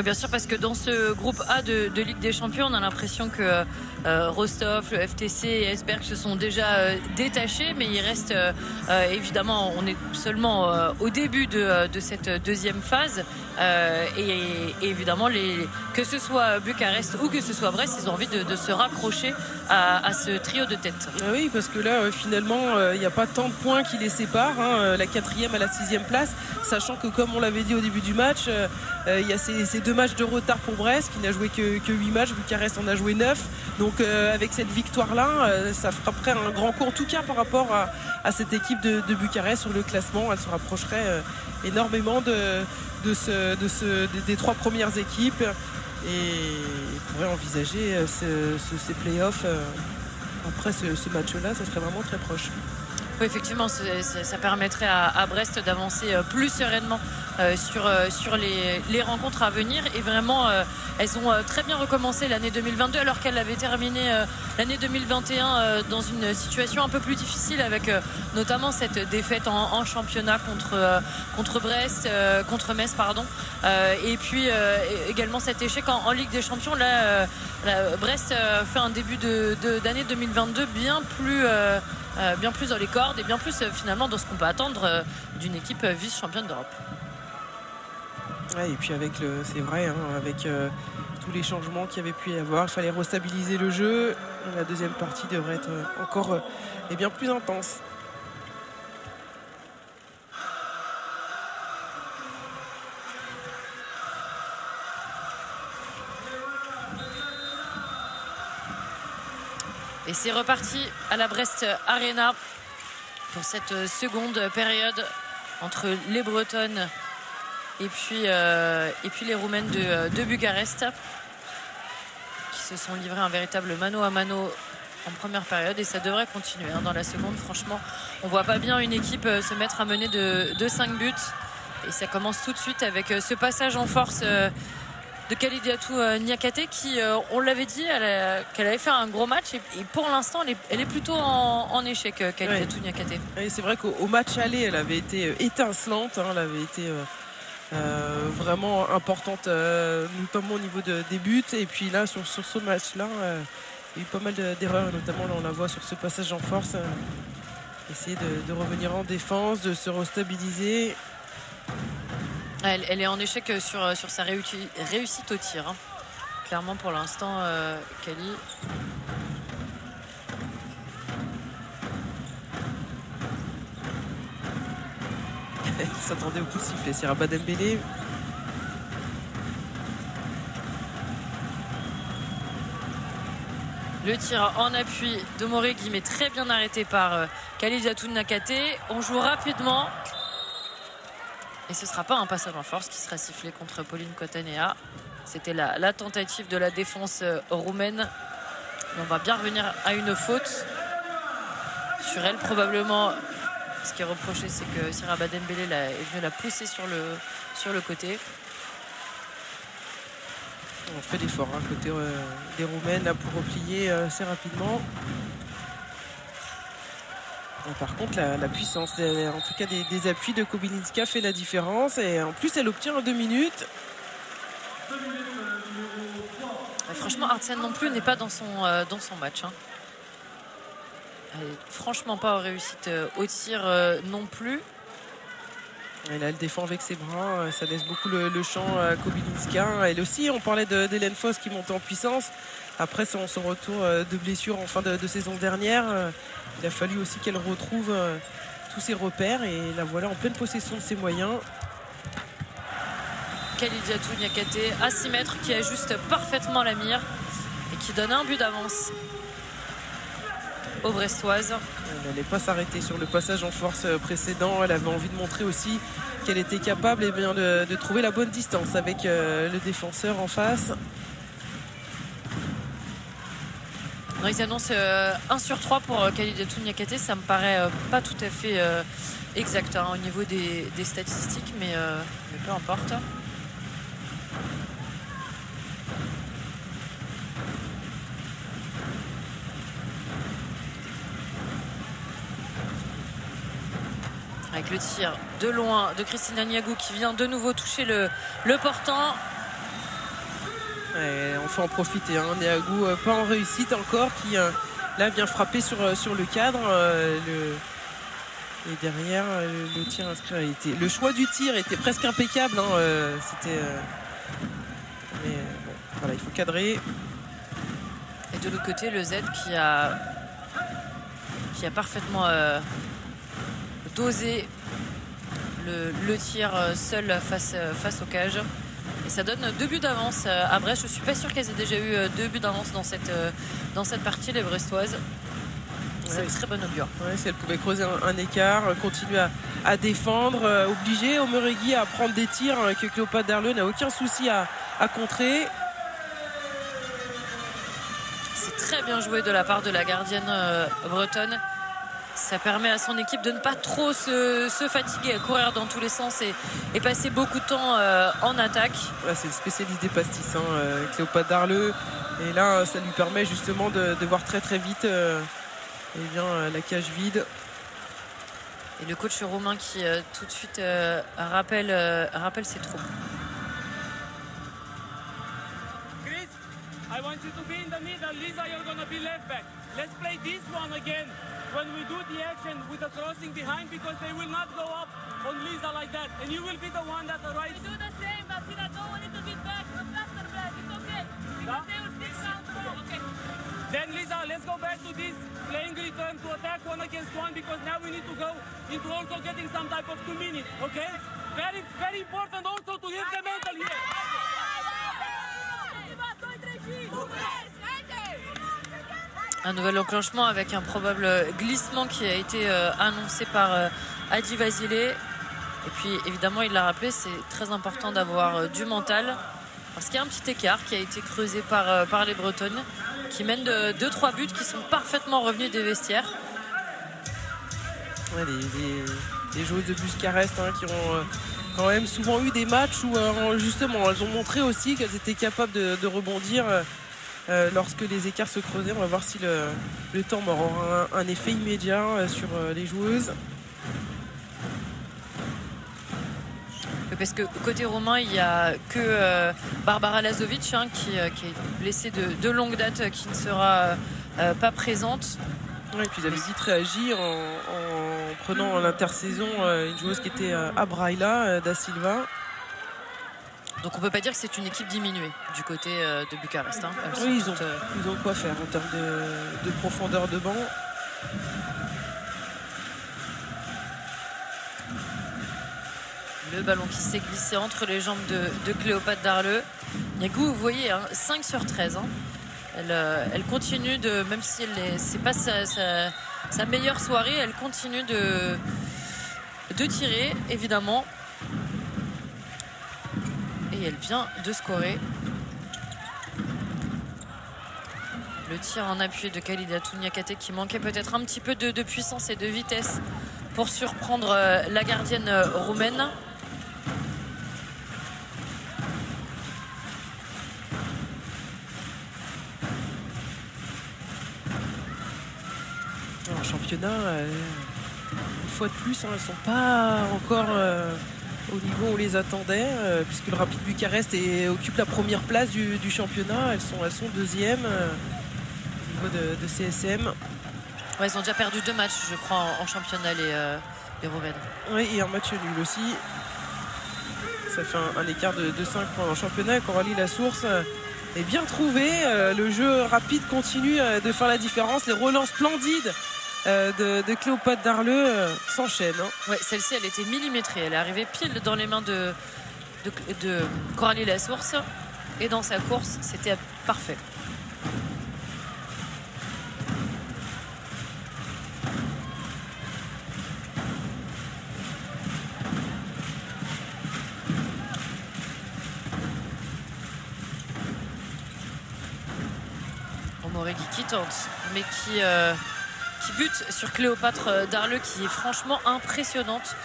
Bien sûr, parce que dans ce groupe A de, Ligue des Champions, on a l'impression que euh, Rostov, le FTC et Esberg se sont déjà euh, détachés, mais il reste euh, évidemment, on est seulement au début de, cette deuxième phase. Et, évidemment, que ce soit Bucarest ou que ce soit Brest, ils ont envie de, se raccrocher à, ce trio de tête. Ah oui, parce que là, finalement, il n'y a pas tant de points qui les séparent, hein, la quatrième à la sixième place, sachant que comme on l'avait dit au début du match, il y a ces deux matchs de retard pour Brest, qui n'a joué que, que 8 matchs, Bucarest en a joué 9. Donc avec cette victoire-là, ça frapperait un grand coup, en tout cas par rapport à, cette équipe de, Bucarest sur le classement. Elle se rapprocherait énormément ce, de ce, des trois premières équipes et pourrait envisager ces playoffs après ce, match-là, ça serait vraiment très proche. Oui, effectivement, ça permettrait à, Brest d'avancer euh, plus sereinement euh, sur, euh, les, rencontres à venir. Et vraiment, elles ont très bien recommencé l'année 2022 alors qu'elles avaient terminé l'année 2021 dans une situation un peu plus difficile avec notamment cette défaite en, championnat contre, contre Brest, contre Metz, pardon. et puis également cet échec en, Ligue des Champions. Là, Brest fait un début d'année 2022 bien plus euh, bien plus dans les cordes et bien plus euh, finalement dans ce qu'on peut attendre euh, d'une équipe vice-championne d'Europe. et puis avec le, c'est vrai, hein, avec tous les changements qu'il y avait pu y avoir, il fallait restabiliser le jeu. La deuxième partie devrait être encore et bien plus intense. Et c'est reparti à la Brest Arena pour cette seconde période entre les Bretonnes et puis, euh, et puis les Roumaines de, de, Bucarest qui se sont livrés un véritable mano à mano en première période et ça devrait continuer hein, dans la seconde. Franchement, on voit pas bien une équipe euh, se mettre à mener de, de 5 buts et ça commence tout de suite avec euh, ce passage en force de Kalidiatou euh, Niakate qui, euh, on l'avait dit, qu'elle avait fait un gros match et, pour l'instant, elle, est, plutôt en, échec, euh, Kalidiatou Niakate. c'est vrai qu'au match aller, elle avait été étincelante, hein, elle avait été vraiment importante, notamment au niveau des buts. Et puis là, sur, ce match-là, il y a eu pas mal d'erreurs, notamment là, on la voit sur ce passage en force. essayer de, de revenir en défense, de se restabiliser. Elle, est en échec sur, sur sa réussite au tir. Hein. Clairement pour l'instant, euh, Kali. Elle s'attendait au coup de sifflet. C'est Rabat Dembélé. Le tir en appui de Moré qui met très bien arrêté par euh, Khalid Nakate. On joue rapidement. Et ce ne sera pas un passage en force qui sera sifflé contre Pauline Cotanea. C'était la, tentative de la défense euh, roumaine. on va bien revenir à une faute sur elle. Probablement, ce qui est reproché, c'est que Sira Badembele est venu la pousser sur le, sur le côté. On fait l'effort hein, côté euh, des Roumaines pour replier euh, assez rapidement. Par contre, la, puissance, en tout cas des, appuis de Kobilinska fait la différence. Et en plus, elle obtient en deux minutes. franchement, Artsen non plus n'est pas dans son, euh, match. Hein. Elle n'est franchement pas en réussite euh, au tir euh, non plus. Et là, elle défend avec ses bras. Ça laisse beaucoup le, champ à Kobilinska. Elle aussi, on parlait d'Hélène Foss qui monte en puissance. Après son, retour de blessure en fin de, saison dernière, il a fallu aussi qu'elle retrouve euh, tous ses repères et la voilà en pleine possession de ses moyens. Kalidiatou Niakate à 6 mètres qui ajuste parfaitement la mire et qui donne un but d'avance aux Brestoises. Elle n'allait pas s'arrêter sur le passage en force précédent. Elle avait envie de montrer aussi qu'elle était capable eh bien, de, trouver la bonne distance avec euh, le défenseur en face. ils annoncent 1 euh, sur 3 pour euh, Kalidatou Niakate. Ça me paraît euh, pas tout à fait exact hein, au niveau des, statistiques, mais, peu importe. Avec le tir de loin de Christina Niagou qui vient de nouveau toucher le, le portant on faut en profiter. Hein. Néagou euh, pas en réussite encore, qui euh, là vient frapper sur, euh, sur le cadre. Et derrière, le, tir inscrit a été. Le choix du tir était presque impeccable. Hein. C'était. Mais voilà, il faut cadrer. Et de l'autre côté, le Z qui a qui a parfaitement dosé le, tir seul face, face au cage. Et ça donne deux buts d'avance à Brest. Je suis pas sûr qu'elles aient déjà eu deux buts d'avance dans cette, dans cette partie, les Brestoises. C'est Ouais. très bon augure. Ouais, si elle pouvait creuser un, un écart, euh, continuer à, à défendre, euh, obliger Omeregui à prendre des tirs euh, que Cléopâtre Darleux n'a aucun souci à, à contrer. C'est très bien joué de la part de la gardienne euh, bretonne. Ça permet à son équipe de ne pas trop se, se fatiguer, à courir dans tous les sens et, et passer beaucoup de temps euh, en attaque. Ouais, c'est le spécialiste des pastis, hein, euh, Cléopâtre Darleux. Et là, ça lui permet justement de, de voir très très vite euh, eh bien, la cage vide. Et le coach roumain qui euh, tout de suite euh, rappelle, euh, rappelle ses troupes. Chris, I want you to be in the middle. Lisa, you're gonna be left back. Let's play this one again when we do the action with the crossing behind because they will not go up on Lisa like that. And you will be the one that arrives. do the same, but Sina go a little bit back, a faster back. It's okay. Because they will still counter. Okay. Then Lisa, let's go back to this playing return to attack one against one because now we need to go into also getting some type of two minutes, okay? Very, very important also to hit the mental here. Un nouvel enclenchement avec un probable glissement qui a été euh, annoncé par euh, Adi Vasilé. Et puis évidemment, il l'a rappelé, c'est très important d'avoir euh, du mental. Parce qu'il y a un petit écart qui a été creusé par, par les Bretonnes, qui mènent de 2-3 buts qui sont parfaitement revenus des vestiaires. Ouais, les, joueuses de Buscarest hein, qui ont quand même souvent eu des matchs où justement elles ont montré aussi qu'elles étaient capables de, rebondir euh, lorsque les écarts se creusaient. On va voir si le, le temps mort aura un, un effet immédiat euh, sur euh, les joueuses. Parce que côté romain, il n'y a que euh, Barbara Lazovic hein, qui, qui est blessée de, de longue date, qui ne sera euh, pas présente. Ouais, et puis ils avaient vite réagi en, en prenant en intersaison euh, une joueuse qui était à Braila, Da Silva. Donc on peut pas dire que c'est une équipe diminuée du côté euh, de Bucarest. hein. Oui, ils ont, euh, ils ont quoi faire en termes de, de profondeur de banc? le ballon qui s'est glissé entre les jambes de, de Cléopâtre Darleux. Niagou, vous voyez, hein, 5 sur 13. hein. Elle, euh, elle continue de, même si c'est pas sa, sa- sa meilleure soirée, elle continue de, de tirer, évidemment. Elle vient de scorer. Le tir en appui de Khalida Touniakate qui manquait peut-être un petit peu de, de puissance et de vitesse pour surprendre euh, la gardienne euh, roumaine. En championnat, euh, une fois de plus, hein, elles sont pas encore au niveau où on les attendait, euh, puisque le Rapide Bucarest est- occupe la première place du, du championnat. Elles sont, elles sont deuxième euh, au niveau de, de CSM. Ouais, ils ont déjà perdu deux matchs, je crois, en, en championnat, les, euh, les. Oui, et un match nul aussi. Ça fait un, un écart de, 5 points en championnat. Coralie Lassource euh, est bien trouvée. Le jeu rapide continue de faire la différence. Les relances splendides euh, de, de Cléopâtre Darleux euh, s'enchaînent. hein. Celle-ci, elle était millimétrée. Elle est arrivée pile dans les mains de, de, de Coralie Lassource. Et dans sa course, c'était parfait. Omoregi qui tente, mais qui, euh, qui bute sur Cléopâtre euh, Darleux, qui est franchement impressionnante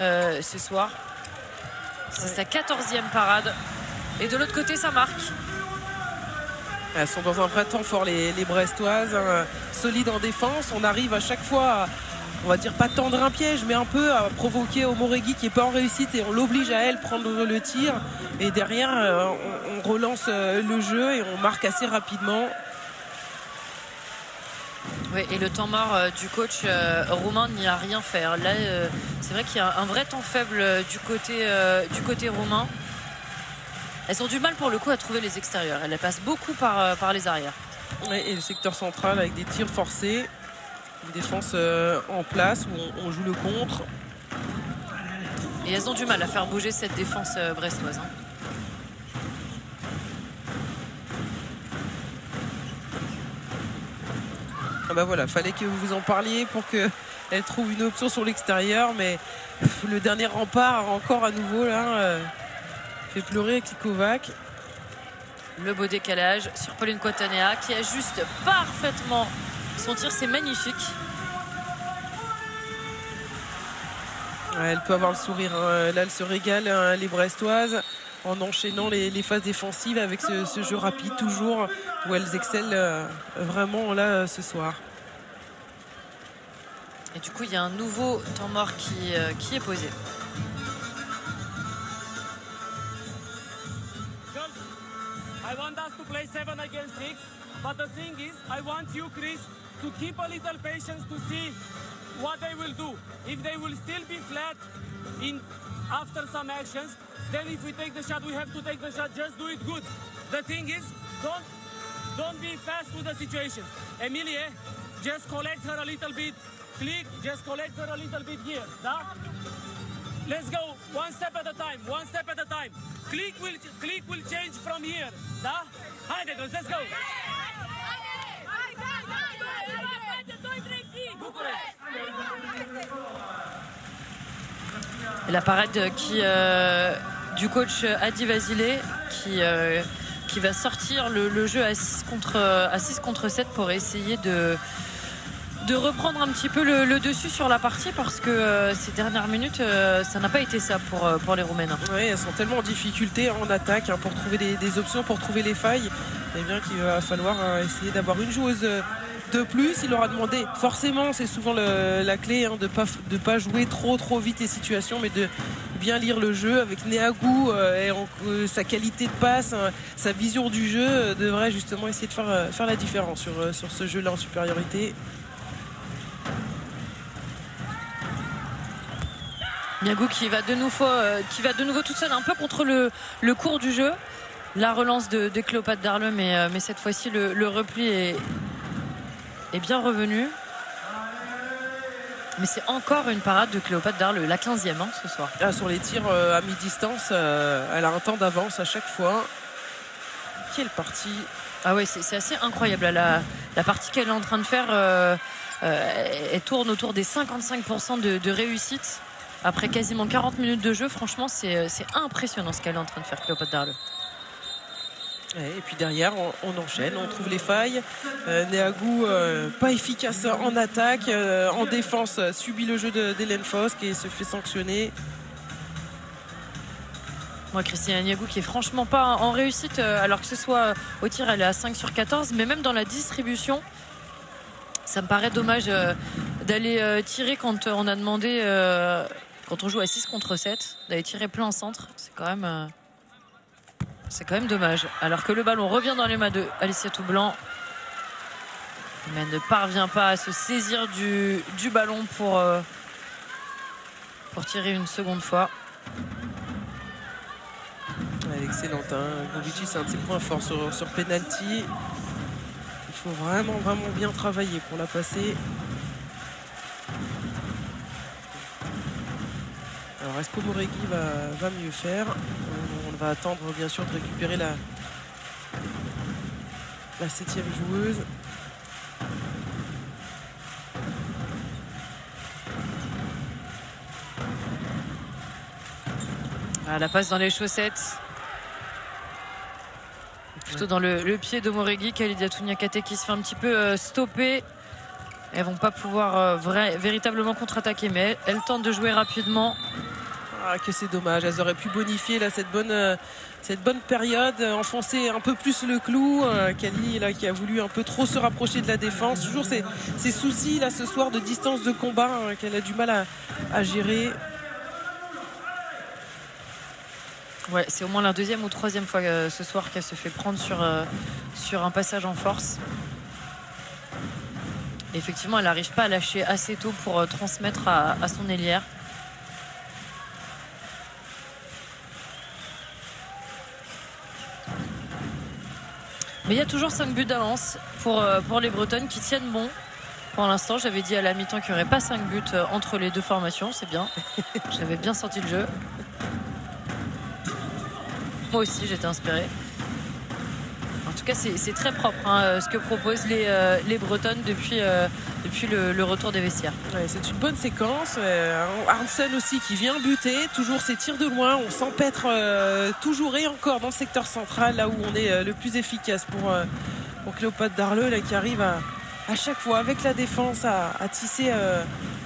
euh, ce soir. C'est sa 14e parade. Et de l'autre côté, ça marque. Elles sont dans un vrai temps fort, les, les Brestoises, hein, solides en défense. On arrive à chaque fois, à, on va dire pas tendre un piège, mais un peu à provoquer Omoregui qui est pas en réussite et on l'oblige à elle prendre le tir. Et derrière, euh, on, relance le jeu et on marque assez rapidement. Ouais, et le temps mort euh, du coach euh, roumain n'y a rien fait. Là, euh, c'est vrai qu'il y a un vrai temps faible du côté, du côté roumain. Elles ont du mal pour le coup à trouver les extérieurs. Elles passent beaucoup par, par les arrières. Ouais, et le secteur central avec des tirs forcés, une défense en place où on, joue le contre. Et elles ont du mal à faire bouger cette défense brestoise. hein. Ah bah voilà, fallait que vous en parliez pour qu'elle trouve une option sur l'extérieur, mais le dernier rempart encore à nouveau là euh, fait pleurer Klikovac. Le beau décalage sur Pauline Quatanea qui ajuste parfaitement son tir, c'est magnifique. elle peut avoir le sourire. hein. Là, elle se régale, hein, les Brestoises, en enchaînant les, les phases défensives avec ce, ce jeu rapide, toujours, où elles excellent euh, vraiment là euh, ce soir. Et du coup, il y a un nouveau temps mort qui, euh, qui est posé. I want us to play seven against six, but the thing is, I want you, Chris, to keep a little patience to see what they will do. If they will still be flat in after some actions, then if we take the shot, we have to take the shot. Just do it good. The thing is, don't don't be fast with the situations. Emilie, just collect her a little bit. Click, just collect her a little bit here. Da? Let's go one step at a time. One step at a time. Click will click will change from here. Da? Haydi girls, let's go. Qui, euh, du coach Adi Vasile qui, euh, qui va sortir le, jeu à 6, contre, à 6 contre 7 pour essayer de, de reprendre un petit peu le, dessus sur la partie parce que euh, ces dernières minutes, euh, ça n'a pas été ça pour, euh, pour les Roumaines. Oui, elles sont tellement en difficulté en attaque hein, pour trouver des, options, pour trouver les failles. Eh bien qu'il va falloir essayer d'avoir une joueuse de plus. Il aura demandé, forcément, c'est souvent la clé hein, de pas de pas jouer trop trop vite les situations, mais de bien lire le jeu avec Neagou euh, et en- euh, sa qualité de passe, hein, sa vision du jeu euh, devrait justement essayer de faire faire la différence sur sur ce jeu-là en supériorité. Niagou qui va de nouveau, qui va de nouveau tout seul un peu contre le, le cours du jeu. La relance de, Cléopâtre Darle, mais, mais cette fois-ci le repli est, est bien revenu. Mais c'est encore une parade de Cléopâtre Darle, la 15e hein, ce soir. Ah, sur les tirs euh, à mi-distance, euh, elle a un temps d'avance à chaque fois. Quelle partie Ah ouais, c'est assez incroyable. La, la partie qu'elle est en train de faire, euh, elle tourne autour des 55% de, de réussite. Après quasiment 40 minutes de jeu, franchement, c'est c'est impressionnant ce qu'elle est en train de faire, Cléopâtre Darle. Et puis derrière, on, enchaîne, on trouve les failles. Euh, Neagou, euh, pas efficace en attaque, euh, en défense, euh, subit le jeu d'Hélène Fosk et se fait sanctionner. Moi, Christine Niagou qui est franchement pas en réussite, alors que ce soit au tir, elle est à 5 sur 14, mais même dans la distribution, ça me paraît dommage d'aller tirer quand on a demandé, quand on joue à 6 contre 7, d'aller tirer plein centre. C'est quand même. C'est quand même dommage. Alors que le ballon revient dans les mains de Alicia Toublanc. Mais elle ne parvient pas à se saisir du, ballon pour, euh, pour tirer une seconde fois. Ouais, excellente. Hein. C'est un de ses points forts sur, sur penalty. Il faut vraiment, vraiment bien travailler pour la passer. Alors, est-ce que Moregi va, va mieux faire? Va attendre, bien sûr, de récupérer la, la septième joueuse. Ah, la passe dans les chaussettes. Plutôt dans le, pied de Moregi, Kalidia Touniakate qui se fait un petit peu euh, stopper. Elles vont pas pouvoir euh, véritablement contre-attaquer, mais elles tentent de jouer rapidement. Ah, que c'est dommage. Elles auraient pu bonifier là, cette, bonne, euh, cette bonne période, euh, enfoncer un peu plus le clou. Euh, Kali là, qui a voulu un peu trop se rapprocher de la défense. Toujours ces, ces soucis là, ce soir de distance de combat hein, qu'elle a du mal à, gérer. Ouais, c'est au moins la deuxième ou troisième fois euh, ce soir qu'elle se fait prendre sur, euh, sur un passage en force. Effectivement, elle n'arrive pas à lâcher assez tôt pour euh, transmettre à, à son ailière. Mais il y a toujours 5 buts d'avance pour, euh, pour les Bretonnes qui tiennent bon. Pour l'instant, j'avais dit à la mi-temps qu'il n'y aurait pas 5 buts euh, entre les deux formations, c'est bien. J'avais bien senti le jeu. Moi aussi, j'étais inspiré. Tout cas, c'est très propre hein, euh, ce que proposent les, euh, Bretonnes depuis, euh, le, retour des vestiaires. C'est une bonne séquence. Arnsen aussi qui vient buter, toujours ses tirs de loin. On s'empêtre toujours et encore dans le secteur central, là où on est le plus efficace pour, pour Cléopâtre Darleux, qui arrive à, chaque fois avec la défense à, tisser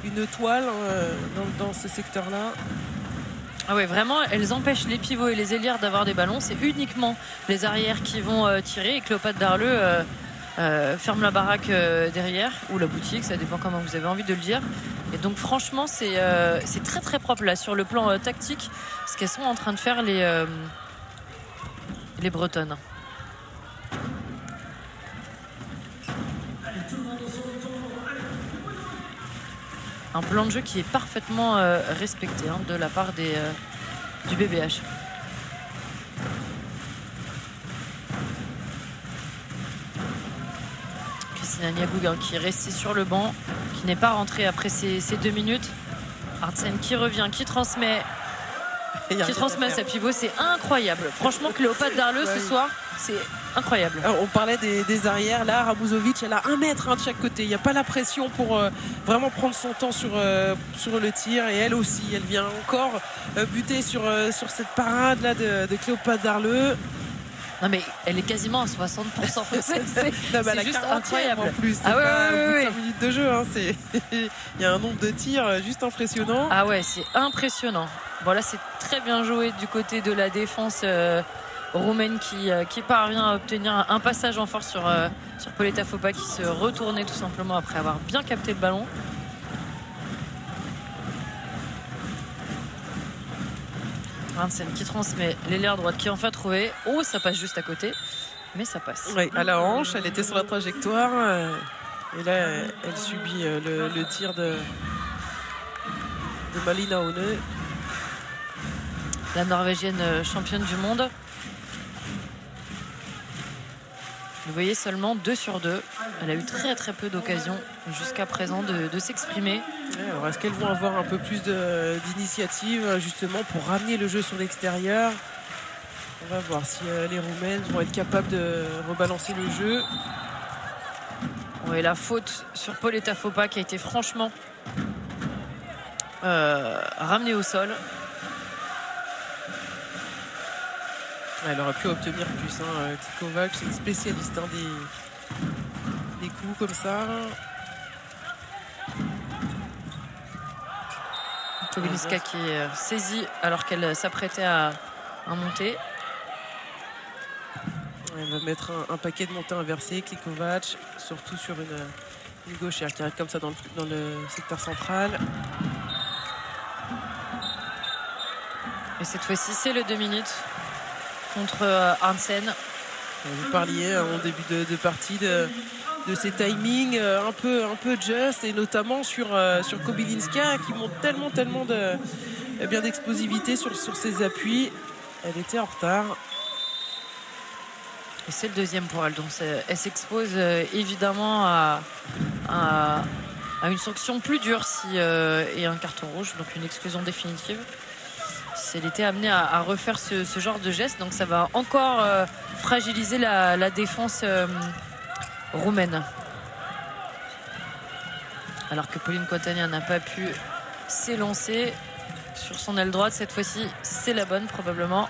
une toile dans, dans ce secteur-là. Ah ouais, vraiment, elles empêchent les pivots et les ailières d'avoir des ballons. C'est uniquement les arrières qui vont euh, tirer et Cléopâtre Darleux euh, euh, ferme la baraque derrière ou la boutique, ça dépend comment vous avez envie de le dire. Et donc franchement, c'est c'est très très propre là sur le plan tactique, ce qu'elles sont en train de faire les les Bretonnes. Un plan de jeu qui est parfaitement euh, respecté hein, de la part des, euh, du BBH. Christina Niagoug hein, qui est restée sur le banc, qui n'est pas rentrée après ces, ces deux minutes. Artsen qui revient, qui transmet, qui transmet sa pivot, c'est incroyable. Franchement, Cléopâtre Darleux ce soir, c'est incroyable. Alors, on parlait des, des arrières. Là, Rabuzovic, elle a un mètre hein, de chaque côté. Il n'y a pas la pression pour euh, vraiment prendre son temps sur, euh, sur le tir. Et elle aussi, elle vient encore euh, buter sur, euh, sur cette parade là de, de Cléopâtre Darleux. Non mais elle est quasiment à 60%. C'est- juste 40e incroyable. en plus. Ah ouais, pas ouais, ouais, minutes de jeu. hein, Il y a un nombre de tirs euh, juste impressionnant. Ah ouais, c'est impressionnant. Bon là, c'est très bien joué du côté de la défense euh, roumaine qui, euh, qui parvient à obtenir un, passage en force sur, euh, sur Fopa qui se retournait tout simplement après avoir bien capté le ballon. Hansen qui transmet l'ailière droite qui en fait trouver. Oh, ça passe juste à côté, mais ça passe. Ouais, à la hanche, elle était sur la trajectoire. euh, et là, elle, subit euh, le, le tir de, de Malina One. la Norvégienne championne du monde. Vous voyez seulement 2 sur 2. Elle a eu très très peu d'occasions jusqu'à présent de, de s'exprimer. Alors, est-ce qu'elles vont avoir un peu plus d'initiative euh, justement pour ramener le jeu sur l'extérieur? On va voir si euh, les Roumaines vont être capables de rebalancer le jeu. Ouais, la faute sur Pauletta Fopa qui a été franchement euh, ramenée au sol. Elle aurait pu obtenir plus. Hein. euh, Tikovac, c'est une spécialiste hein, des, des coups comme ça. Kobiliska qui est euh, saisie alors qu'elle euh, s'apprêtait à, à monter. Elle va mettre un, un paquet de montées inversées, Klikovac, surtout sur une, une gauchère qui arrive comme ça dans le, dans le secteur central. Et cette fois-ci, c'est le 2 minutes contre euh, Hansen. Vous parliez euh, en début de, de partie de, de ses timings euh, un peu, un peu just et notamment sur, euh, sur Kobylinska qui monte tellement, tellement de, eh bien, d'explosivité sur, sur ses appuis. Elle était en retard. Et c'est le deuxième pour elle. Donc elle s'expose évidemment à, à, à une sanction plus dure si, euh, et un carton rouge, donc une exclusion définitive. Elle était amenée à, refaire ce, genre de geste, donc ça va encore euh, fragiliser la, défense euh, roumaine. Alors que Pauline Quatania n'a pas pu s'élancer sur son aile droite, cette fois-ci c'est la bonne probablement.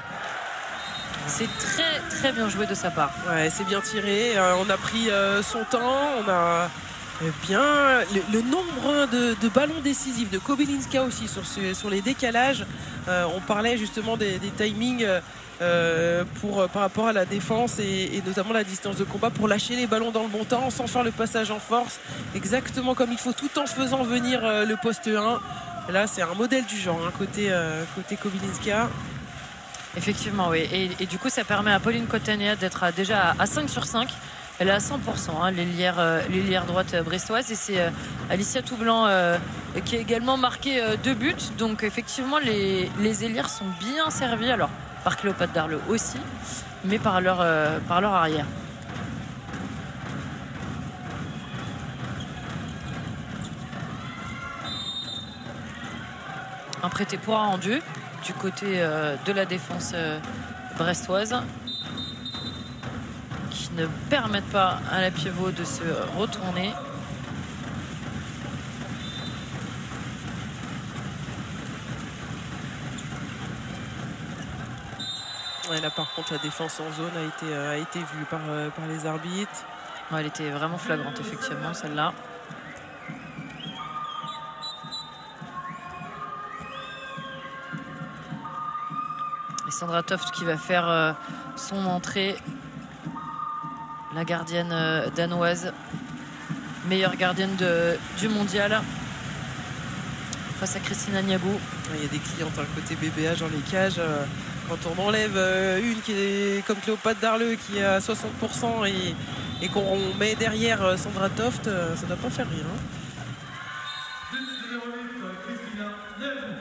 C'est très très bien joué de sa part. Ouais, c'est bien tiré. Euh, on a pris son temps. On a bien le, nombre de, ballons décisifs de Kobylinska aussi sur, sur les décalages. Euh, on parlait justement des, timings euh, pour, par rapport à la défense et, notamment la distance de combat pour lâcher les ballons dans le bon temps sans faire le passage en force exactement comme il faut tout en faisant venir euh, le poste 1. Là, c'est un modèle du genre hein, côté, côté Kobylinska. Effectivement, oui. Et, et du coup, ça permet à Pauline Cotania d'être déjà à 5 sur 5. Elle est à 100%, hein, euh, droite euh, brestoise. Et c'est euh, Alicia Toublanc qui a également marqué deux buts. Donc, effectivement, les, les sont bien servies. Alors, par Cléopâtre Darleux aussi, mais par leur, par leur arrière. Un prêté pour un rendu du côté de la défense brestoise qui ne permettent pas à la pivot de se retourner. Ouais, là par contre la défense en zone a été, euh, a été vue par, euh, par les arbitres. Ouais, elle était vraiment flagrante effectivement celle-là. Et Sandra Toft qui va faire euh, son entrée. La gardienne euh, danoise. Meilleure gardienne de- du mondial. Face à Christina Niabou. Il y a des clientes hein, côté BBH dans les cages. euh, Quand on enlève euh, une qui est comme Cléopâtre Darleux qui est à 60% et, et qu'on met derrière Sandra Toft, ça doit pas faire rire. hein.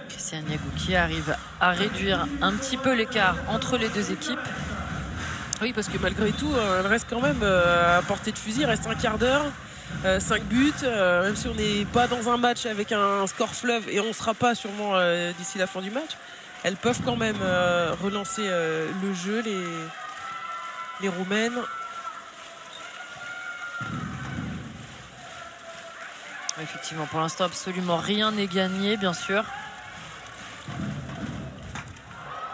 Christian Niagou qui arrive à réduire un petit peu l'écart entre les deux équipes. Oui, parce que malgré tout, euh, elle reste quand même euh, à portée de fusil. Il reste un quart d'heure, 5 buts. euh, même si on n'est pas dans un match avec un score fleuve et on ne sera pas sûrement d'ici la fin du match, elles peuvent quand même relancer le jeu, les, les Roumaines. Effectivement, pour l'instant, absolument rien n'est gagné, bien sûr.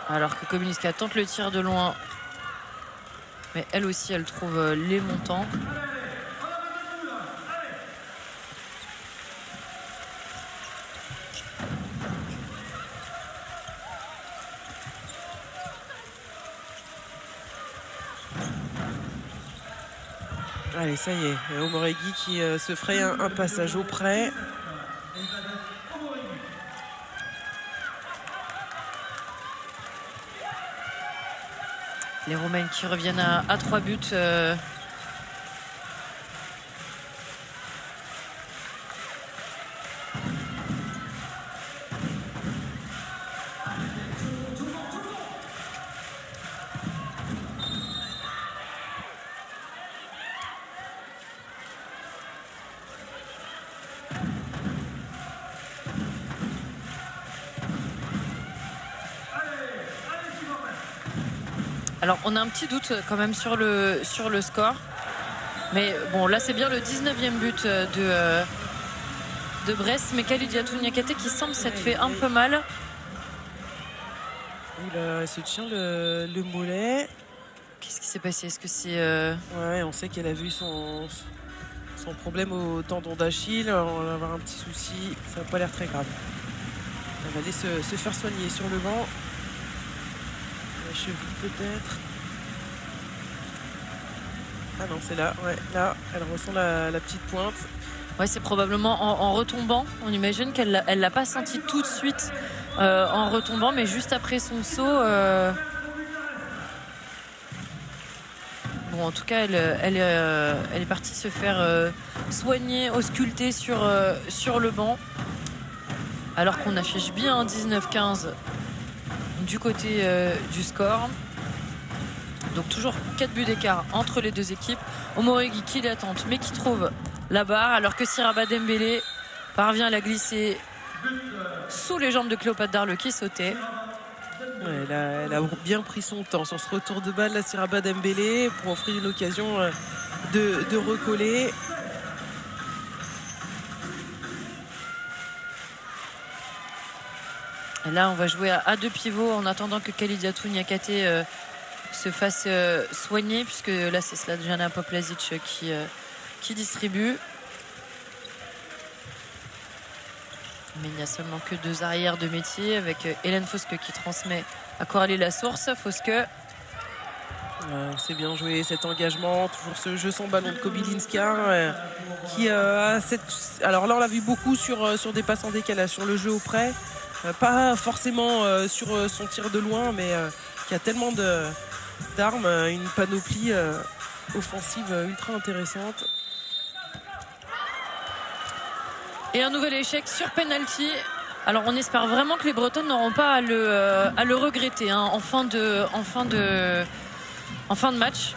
Alors que Kominska tente le tir de loin. Mais elle aussi, elle trouve euh, les montants. Allez, ça y est, Omoregui qui euh, se ferait un, un passage auprès. Les Roumaines qui reviennent à, à 3 buts. euh, on a un petit doute quand même sur le, sur le score. Mais bon, là, c'est bien le 19e but euh, de, euh, de Brest. Mais Kalidiatou Niakate qui semble s'être fait un peu mal. Elle se tient le, le mollet. Qu'est-ce qui s'est passé? Est-ce que c'est. euh, Ouais, on sait qu'elle a vu son, son problème au tendon d'Achille. On va avoir un petit souci. Ça n'a pas l'air très grave. Elle va aller se, se faire soigner sur le banc. La cheville peut-être. Ah non, c'est là. Ouais, là, elle ressent la, petite pointe. Ouais, c'est probablement en, retombant. On imagine qu'elle elle l'a pas senti tout de suite euh, en retombant, mais juste après son saut. euh, Bon, en tout cas, elle, elle, euh, elle est partie se faire soigner, ausculter sur, sur le banc. Alors qu'on affiche bien un 19-15 du côté du score. Donc toujours 4 buts d'écart entre les deux équipes. Omoregi qui l'attente mais qui trouve la barre alors que Siraba Dembélé parvient à la glisser sous les jambes de Cléopâtre Darle qui sautait. Elle, a, elle a bien pris son temps sur ce retour de balle, la Siraba Dembélé, pour offrir une occasion euh, de, de recoller. Là, on va jouer à, deux pivots en attendant que Niakate euh, se fasse euh, soigner, puisque là, c'est Sladjana Poplazic qui, euh, qui distribue. Mais il n'y a seulement que deux arrières de métier, avec euh, Hélène Fosque qui transmet à Coralie Lasource. Fosque, Ouais, c'est bien joué cet engagement, toujours ce jeu sans ballon de Kobilinska euh, qui a cette. Alors là, on l'a vu beaucoup sur, sur des passes en décalage, sur le jeu auprès, Euh, pas forcément sur son tir de loin, mais qui a tellement de- d'armes, euh, une panoplie euh, offensive euh, ultra intéressante. Et un nouvel échec sur penalty. Alors on espère vraiment que les Bretonnes n'auront pas à le, regretter hein, en, fin de, en, fin de, en fin de match.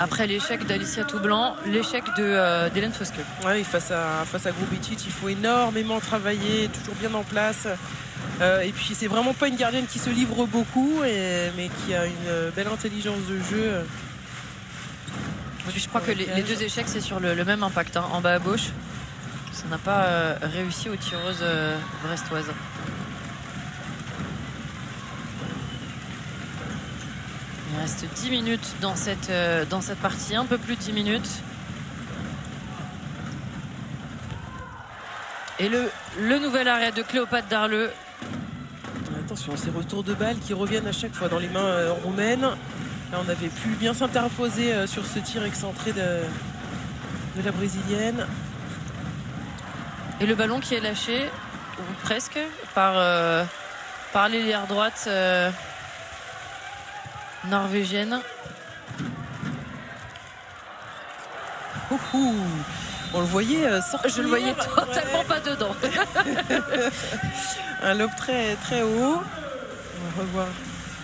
Après l'échec d'Alicia Toublanc, l'échec euh, d'Hélène Fosque. Ouais, et face à, face à il faut énormément travailler, toujours bien en place. Euh, et puis, c'est vraiment pas une gardienne qui se livre beaucoup, et- mais qui a une euh, belle intelligence de jeu. je crois que les, les deux échecs, c'est sur le, le même impact, hein, en bas à gauche. Ça n'a pas euh, réussi aux tireuses euh, brestoises. Il reste 10 minutes dans cette, euh, dans cette partie, un peu plus de 10 minutes. Et le, le nouvel arrêt de Cléopâtre Darleux. Attention, ces retours de balles qui reviennent à chaque fois dans les mains euh, roumaines. Là, on avait pu bien s'interposer euh, sur ce tir excentré de, de la brésilienne. Et le ballon qui est lâché, ou presque, par, euh, par l'ailière droite euh, norvégienne. Ouh, ouh. On le voyait euh, sortir. Je le voyais totalement Ouais. pas dedans. Un lobe très, très haut. On va revoir.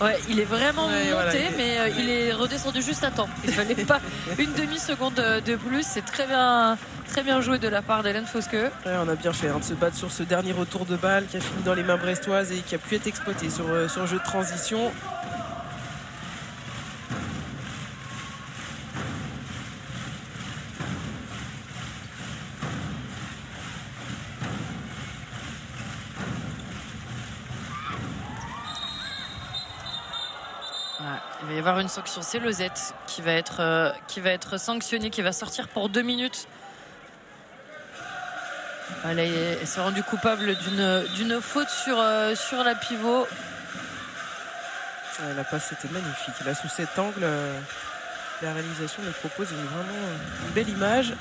Ouais, il est vraiment Ouais, monté, voilà. mais euh, il est redescendu juste à temps. Il fallait pas une demi-seconde de plus. C'est très bien, très bien joué de la part d'Hélène Fosque. Ouais, on a bien fait hein, de se battre sur ce dernier retour de balle qui a fini dans les mains brestoises et qui a pu être exploité sur, euh, sur le jeu de transition. Ouais, il va y avoir une sanction. C'est Lozette qui va être, euh, qui va être sanctionné, qui va sortir pour deux minutes. Elle s'est rendue coupable d'une faute sur, euh, sur la pivot. La passe était magnifique. Là, sous cet angle, euh, la réalisation nous propose une, vraiment euh, une belle image.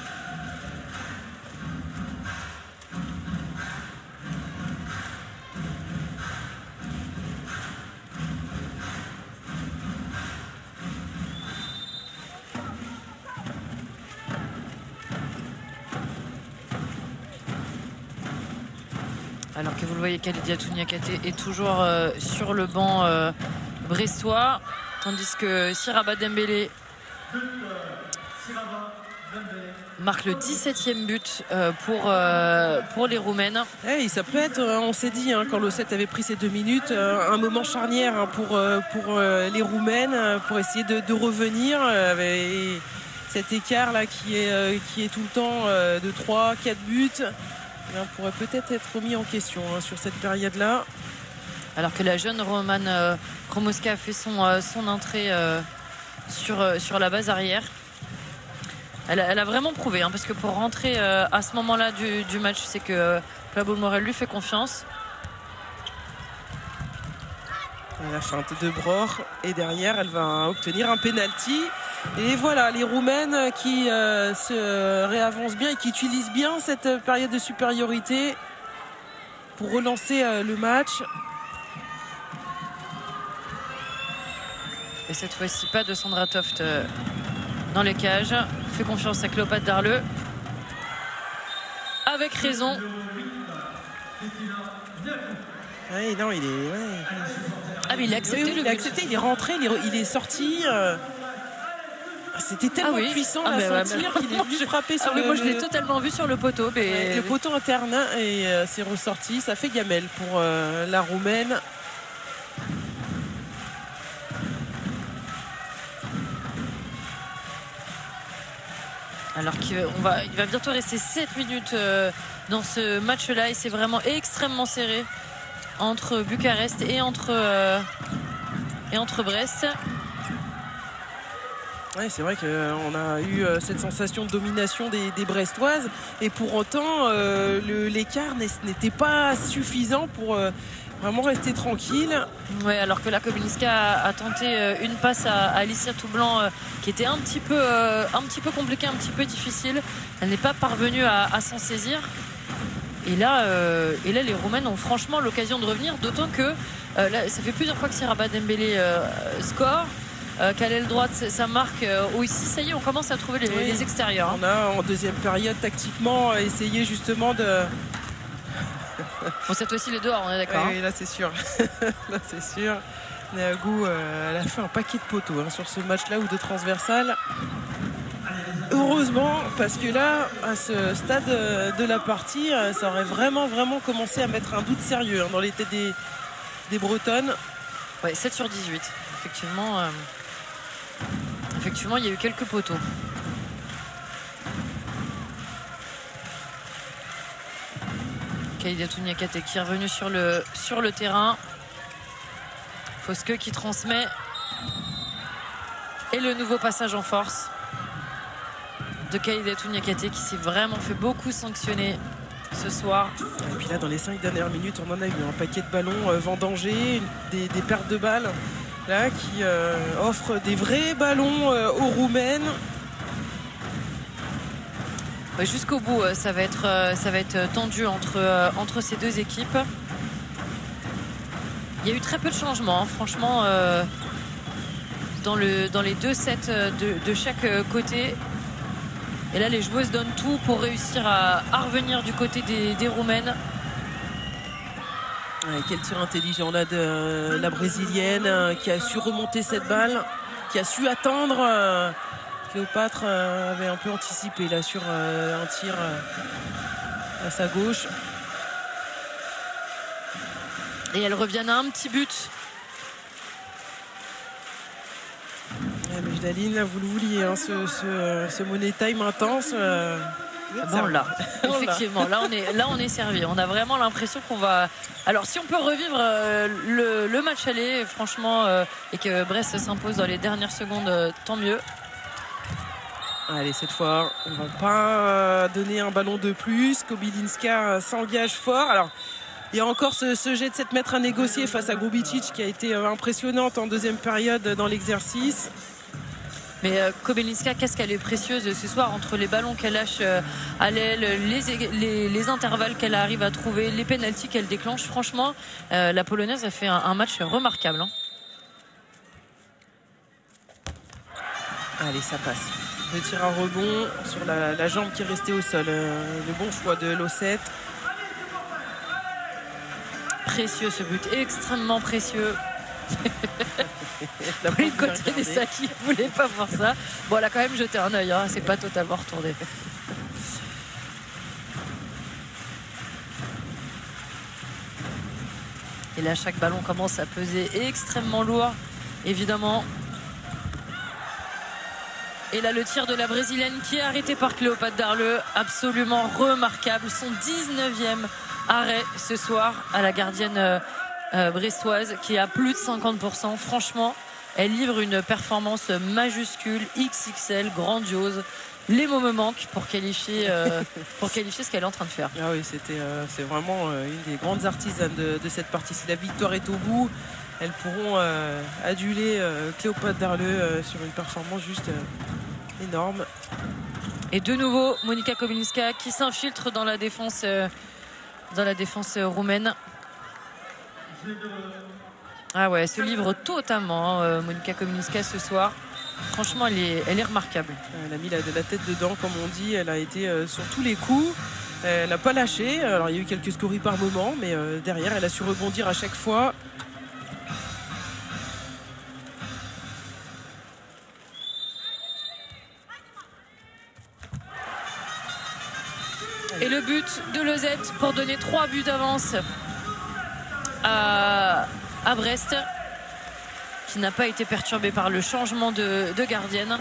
Alors que vous le voyez, Khalidi Atouniakate est toujours euh, sur le banc euh, brestois, tandis que Siraba Dembélé marque le 17e but euh, pour, pour les Roumaines. Hey, ça peut être, on s'est dit, hein, quand le 7 avait pris ces deux minutes, un moment charnière hein, pour, pour les Roumaines, pour essayer de, revenir. cet écart là qui est, qui est tout le temps de 3, 4 buts. Bien, pourrait peut-être être remis en question hein, sur cette période-là. Alors que la jeune Romane euh, Kromoska a fait son, euh, entrée euh, sur, euh, sur la base arrière. Elle a, vraiment prouvé, hein, parce que pour rentrer à ce moment-là du, match, c'est que Pablo Morel lui fait confiance. La feinte de Bror et derrière elle va obtenir un penalty. Et voilà, les Roumaines qui euh, se réavancent bien et qui utilisent bien cette période de supériorité pour relancer euh, le match. Et cette fois-ci, pas de Sandra Toft euh, dans les cages. Fait confiance à Cléopâtre Darleux. Avec raison. Ouais, non, il est. ouais. Ah, mais il a accepté Oui, oui, le il a accepté, il est rentré, il est, re- il est sorti. euh, C'était tellement oui. puissant Ah, à sentir qu'il est venu frapper sur Ah oui, le, moi je l'ai le- totalement vu sur le poteau. Mais... le poteau interne et euh, c'est ressorti. Ça fait gamelle pour euh, la Roumaine. Alors qu'il va, il va bientôt rester 7 minutes euh, dans ce match-là et c'est vraiment extrêmement serré entre Bucarest et entre, euh, et entre Brest. Ouais, c'est vrai qu'on a eu euh, cette sensation de domination des, des Brestoises et pour autant euh, l'écart n'était pas suffisant pour euh, vraiment rester tranquille. Ouais, alors que la Kobylinska a, a tenté une passe à, à Alicia Toublanc euh, qui était un petit, peu, un petit peu compliquée, un petit peu difficile. Elle n'est pas parvenue à, à s'en saisir. Et là, euh, et là, les Roumaines ont franchement l'occasion de revenir, d'autant que euh, là, ça fait plusieurs fois que Siraba Dembélé euh, score. Euh, qu'à l'aile droite, ça marque. ici, ça y est, on commence à trouver les, Oui. les extérieurs. hein. On a en deuxième période tactiquement essayé justement de... Bon, cette fois-ci, les dehors, on est d'accord. Oui, oui, là c'est sûr. là c'est sûr. Néagou, elle a fait un paquet de poteaux hein, sur ce match-là ou de transversal heureusement, parce que là, à ce stade euh, de la partie, euh, ça aurait vraiment, vraiment commencé à mettre un doute sérieux hein, dans les têtes des, Bretonnes. Ouais, 7 sur 18. Effectivement, euh, effectivement, il y a eu quelques poteaux. Kaïda Touniakate qui est revenu sur le, sur le terrain. Fosque qui transmet. Et le nouveau passage en force de Kaidatou Niakate qui s'est vraiment fait beaucoup sanctionner ce soir. Et puis là, dans les cinq dernières minutes, on en a eu un paquet de ballons euh, vendangés, des, des pertes de balles là qui euh, offrent des vrais ballons euh, aux Roumaines. Ouais, Jusqu'au bout, euh, ça va être, ça va être tendu entre, entre ces deux équipes. Il y a eu très peu de changements, hein. franchement, euh, dans, le, dans les deux sets de, de chaque côté. Et là, les joueuses donnent tout pour réussir à, à revenir du côté des, des Roumaines. Ouais, quel tir intelligent là de euh, la brésilienne euh, qui a su remonter cette balle, qui a su attendre. euh, Cléopâtre euh, avait un peu anticipé là sur euh, un tir à sa gauche. Et elles reviennent à un petit but. Jdaline, là, vous le vouliez, hein, ce, ce, ce money time intense. euh, Bon, là, effectivement, là on est là on est servi. On a vraiment l'impression qu'on va. Alors si on peut revivre euh, le, le match aller, franchement, euh, et que Brest s'impose dans les dernières secondes, euh, tant mieux. Allez, cette fois, on va pas donner un ballon de plus. Kobilinska s'engage fort. Alors, il y a encore ce, ce jet de 7 mètres à négocier face à Grubicic qui a été impressionnante en deuxième période dans l'exercice. Mais euh, Kobelinska, qu'est-ce qu'elle est précieuse ce soir entre les ballons qu'elle lâche euh, à l'aile, les, les, les intervalles qu'elle arrive à trouver, les pénalties qu'elle déclenche. Franchement, euh, la Polonaise a fait un, un match remarquable. hein. Allez, ça passe. Le tir à rebond sur la, la jambe qui est restée au sol. Le bon choix de l'O7. Précieux ce but, extrêmement précieux. Le côté des. Saki ne voulait pas voir ça. Bon, elle a quand même jeté un œil, hein, c'est pas totalement retourné. Et là, chaque ballon commence à peser extrêmement lourd, évidemment. Et là, le tir de la Brésilienne qui est arrêté par Cléopâtre Darleux, absolument remarquable. Son 19e arrêt ce soir à la gardienne euh, brestoise qui a plus de 50%. Franchement, elle livre une performance majuscule, XXL, grandiose. Les mots me manquent pour qualifier, euh, pour qualifier ce qu'elle est en train de faire. Ah oui, c'était, euh, c'est vraiment une des grandes artisanes de, de cette partie. Si la victoire est au bout, elles pourront aduler Cléopâtre Darleux sur une performance juste énorme. Et de nouveau, Monika Kominska qui s'infiltre dans la défense, dans la défense roumaine. Ah ouais, elle se livre totalement, hein, euh, Monika Kominska ce soir. Franchement, elle est, elle est remarquable. Elle a mis la, la tête dedans, comme on dit. Elle a été euh, sur tous les coups. Elle n'a pas lâché. Alors, il y a eu quelques scories par moment, mais euh, derrière, elle a su rebondir à chaque fois. Et le but de Lozette pour donner trois buts d'avance à, Brest, qui n'a pas été perturbé par le changement de, gardienne.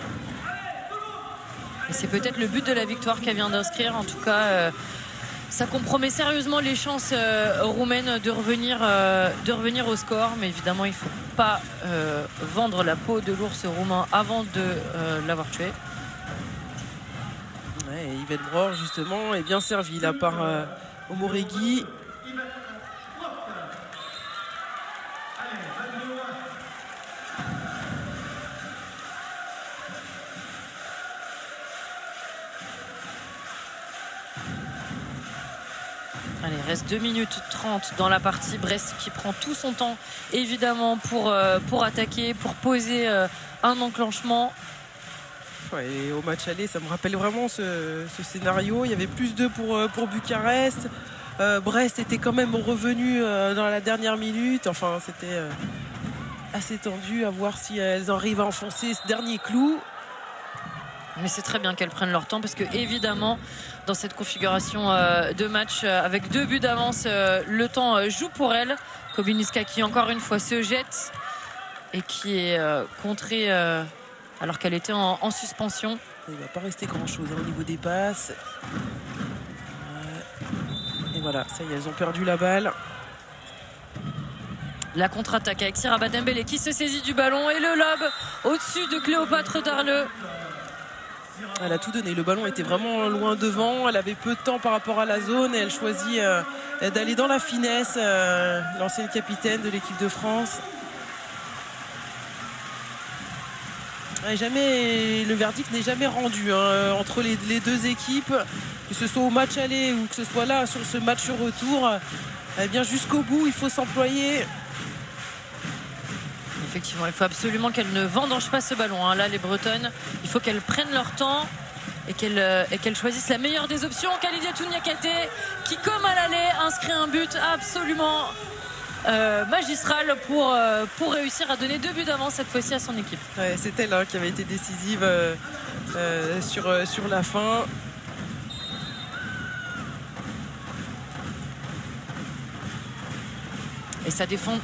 C'est peut-être le but de la victoire qu'elle vient d'inscrire. En tout cas, euh, ça compromet sérieusement les chances euh, roumaines de revenir, euh, de revenir au score. Mais évidemment, il ne faut pas vendre la peau de l'ours roumain avant de l'avoir tué. Yvette justement, est bien servie là par Omoregui. 2 minutes 30 dans la partie. Brest qui prend tout son temps, évidemment, pour, euh, pour attaquer, pour poser euh, un enclenchement. Et au match aller, ça me rappelle vraiment ce, scénario. Il y avait plus d'eux pour, euh, pour Bucarest. Brest était quand même revenu dans la dernière minute. Enfin, c'était assez tendu à voir si elles arrivent à enfoncer ce dernier clou. Mais c'est très bien qu'elles prennent leur temps parce que, évidemment, dans cette configuration euh, de match euh, avec deux buts d'avance, euh, le temps joue pour elles. Kobiniska qui, encore une fois, se jette et qui est contrée alors qu'elle était en, en suspension. Il ne va pas rester grand chose au niveau des passes. Et voilà. Ça y est, elles ont perdu la balle. La contre-attaque avec Sira Dembélé qui se saisit du ballon et le lob au-dessus de Cléopâtre Darleux. Elle a tout donné. Le ballon était vraiment loin devant. Elle avait peu de temps par rapport à la zone et elle choisit euh, d'aller dans la finesse. Euh, l'ancienne capitaine de l'équipe de France. jamais, le verdict n'est jamais rendu hein, entre les, deux équipes, que ce soit au match aller ou que ce soit là sur ce match retour. Eh bien jusqu'au bout, il faut s'employer. Effectivement, il faut absolument qu'elles ne vendangent pas ce ballon. Hein. Là, les Bretonnes, il faut qu'elles prennent leur temps et qu'elles euh, choisissent la meilleure des options. Kalidia Touniakate, qui, comme à l'aller, inscrit un but absolument euh, magistral pour, euh, pour réussir à donner deux buts d'avance cette fois-ci à son équipe. c'est elle hein, qui avait été décisive sur, sur la fin. Et ça défend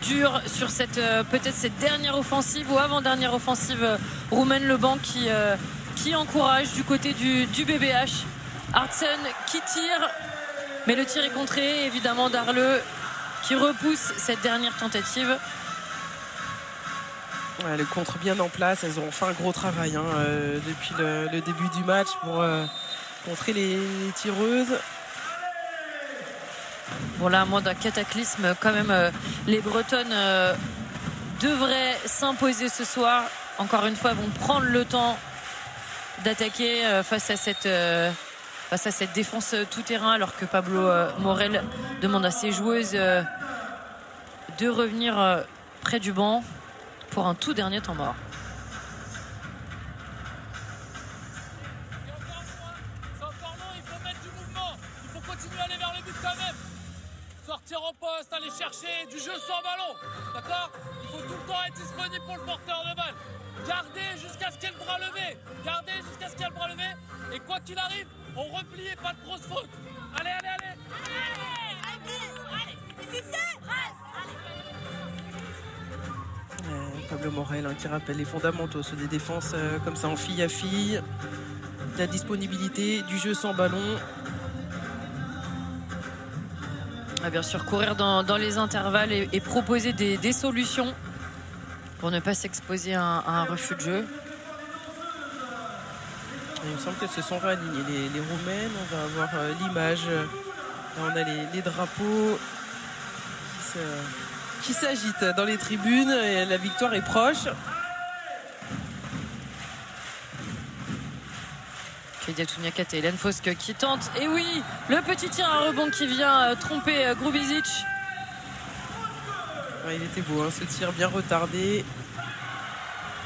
dur sur cette peut-être cette dernière offensive ou avant-dernière offensive roumaine Le Banc qui, encourage du côté du, BBH. Hartsen qui tire, mais le tir est contré évidemment Darleux qui repousse cette dernière tentative. le contre bien en place, elles ont fait un gros travail hein, euh, depuis le, début du match pour euh, contrer les, tireuses. Bon là, à moins d'un cataclysme, quand même, euh, les Bretonnes devraient s'imposer ce soir. Encore une fois, vont prendre le temps d'attaquer face à cette face à cette défense tout terrain alors que Pablo euh, Morel demande à ses joueuses euh, de revenir euh, près du banc pour un tout dernier temps mort. Poste, aller chercher du jeu sans ballon. D'accord Il faut tout le temps être disponible pour le porteur de balle. Gardez jusqu'à ce qu'il y ait le bras levé. Gardez jusqu'à ce qu'il y ait le bras levé. Et quoi qu'il arrive, on replie et pas de grosse faute. Allez, allez, allez. Euh, Pablo Morel hein, qui rappelle les fondamentaux, ceux des défenses euh, comme ça en fille à fille, la disponibilité, du jeu sans ballon. Ah, bien sûr, courir dans, les intervalles et, proposer des, solutions pour ne pas s'exposer à, un refus de jeu il me semble qu'elles se sont réalignées. Les, Roumaines, on va avoir euh, l'image. on a les, drapeaux qui s'agitent dans les tribunes et la victoire est proche. Kedia Tuniakat et Hélène Fosk qui tentent. Et oui, le petit tir à rebond qui vient euh, tromper euh, Grubizic. il était beau, hein, ce tir bien retardé.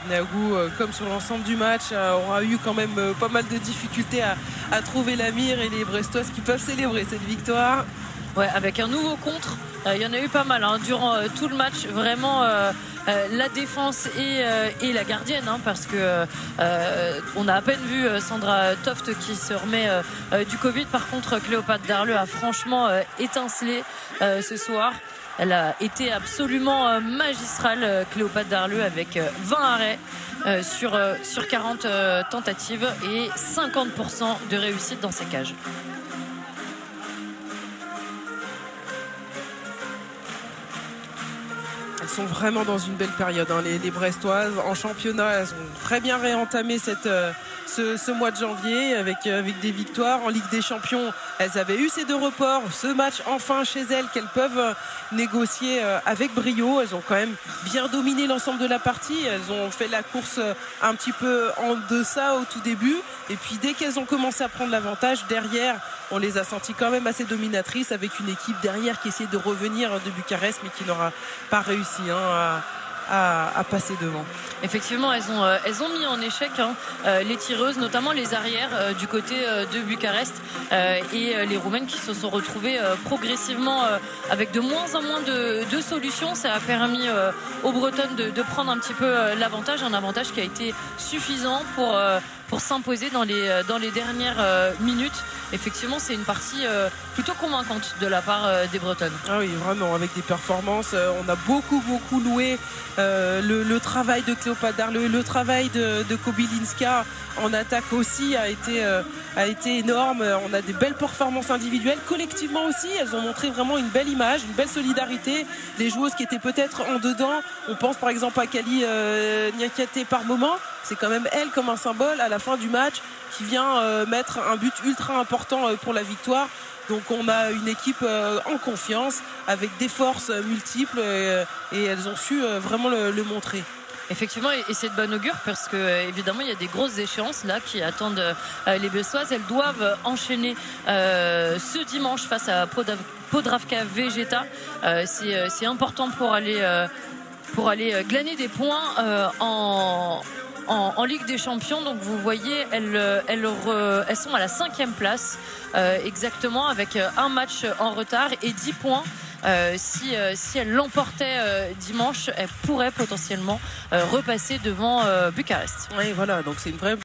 Nagou, euh, comme sur l'ensemble du match, aura eu quand même pas mal de difficultés à, trouver la mire et les Brestois qui peuvent célébrer cette victoire. Ouais, avec un nouveau contre. Il y en a eu pas mal hein, durant tout le match. Vraiment, la défense et, la gardienne, hein, parce que on a à peine vu Sandra Toft qui se remet du Covid. Par contre, Cléopâtre Darleux a franchement étincelé ce soir. Elle a été absolument euh, magistrale, euh, Cléopâtre Darleux, avec 20 euh, arrêts sur 40 tentatives et 50% de réussite dans ses cages. Sont vraiment dans une belle période, hein, les, Brestoises. En championnat, elles ont très bien réentamé cette, ce, mois de janvier avec, euh, avec des victoires. En Ligue des Champions, elles avaient eu ces deux reports. Ce match, enfin chez elles, qu'elles peuvent euh, négocier euh, avec brio. Elles ont quand même bien dominé l'ensemble de la partie. Elles ont fait la course un petit peu en deçà au tout début. Et puis dès qu'elles ont commencé à prendre l'avantage, derrière, on les a senties quand même assez dominatrices avec une équipe derrière qui essayait de revenir de Bucarest mais qui n'aura pas réussi hein, à à, passer devant. Effectivement, elles ont, euh, elles ont mis en échec hein, euh, les tireuses, notamment les arrières euh, du côté de Bucarest et les Roumaines qui se sont retrouvées progressivement avec de moins en moins de, solutions. Ça a permis aux Bretonnes de, prendre un petit peu l'avantage, un avantage qui a été suffisant pour pour s'imposer dans les, dans les dernières minutes. Effectivement, c'est une partie plutôt convaincante de la part des Bretonnes. Ah oui, vraiment, avec des performances. on a beaucoup, beaucoup loué le, travail de Cléopâtre, le, le travail de, de Kobilinska en attaque aussi a été, a été énorme. On a des belles performances individuelles. Collectivement aussi, elles ont montré vraiment une belle image, une belle solidarité. Les joueuses qui étaient peut-être en dedans, on pense par exemple à Kali euh, par moment. C'est quand même elle comme un symbole à la fin du match qui vient euh, mettre un but ultra important euh, pour la victoire. Donc on a une équipe euh, en confiance avec des forces multiples et elles ont su vraiment le montrer. Effectivement, et c'est de bon augure parce que euh, évidemment il y a des grosses échéances là qui attendent euh, les Bessoises. Elles doivent enchaîner euh, ce dimanche face à Podravka Vegeta. c'est important pour aller pour aller glaner des points en, en, Ligue des Champions. Donc vous voyez, elles, elles, elles sont à la cinquième place exactement avec un match en retard et 10 points. Euh, si, euh, si elle l'emportait euh, dimanche, elle pourrait potentiellement repasser devant Bucarest. Oui, voilà, donc c'est une vraie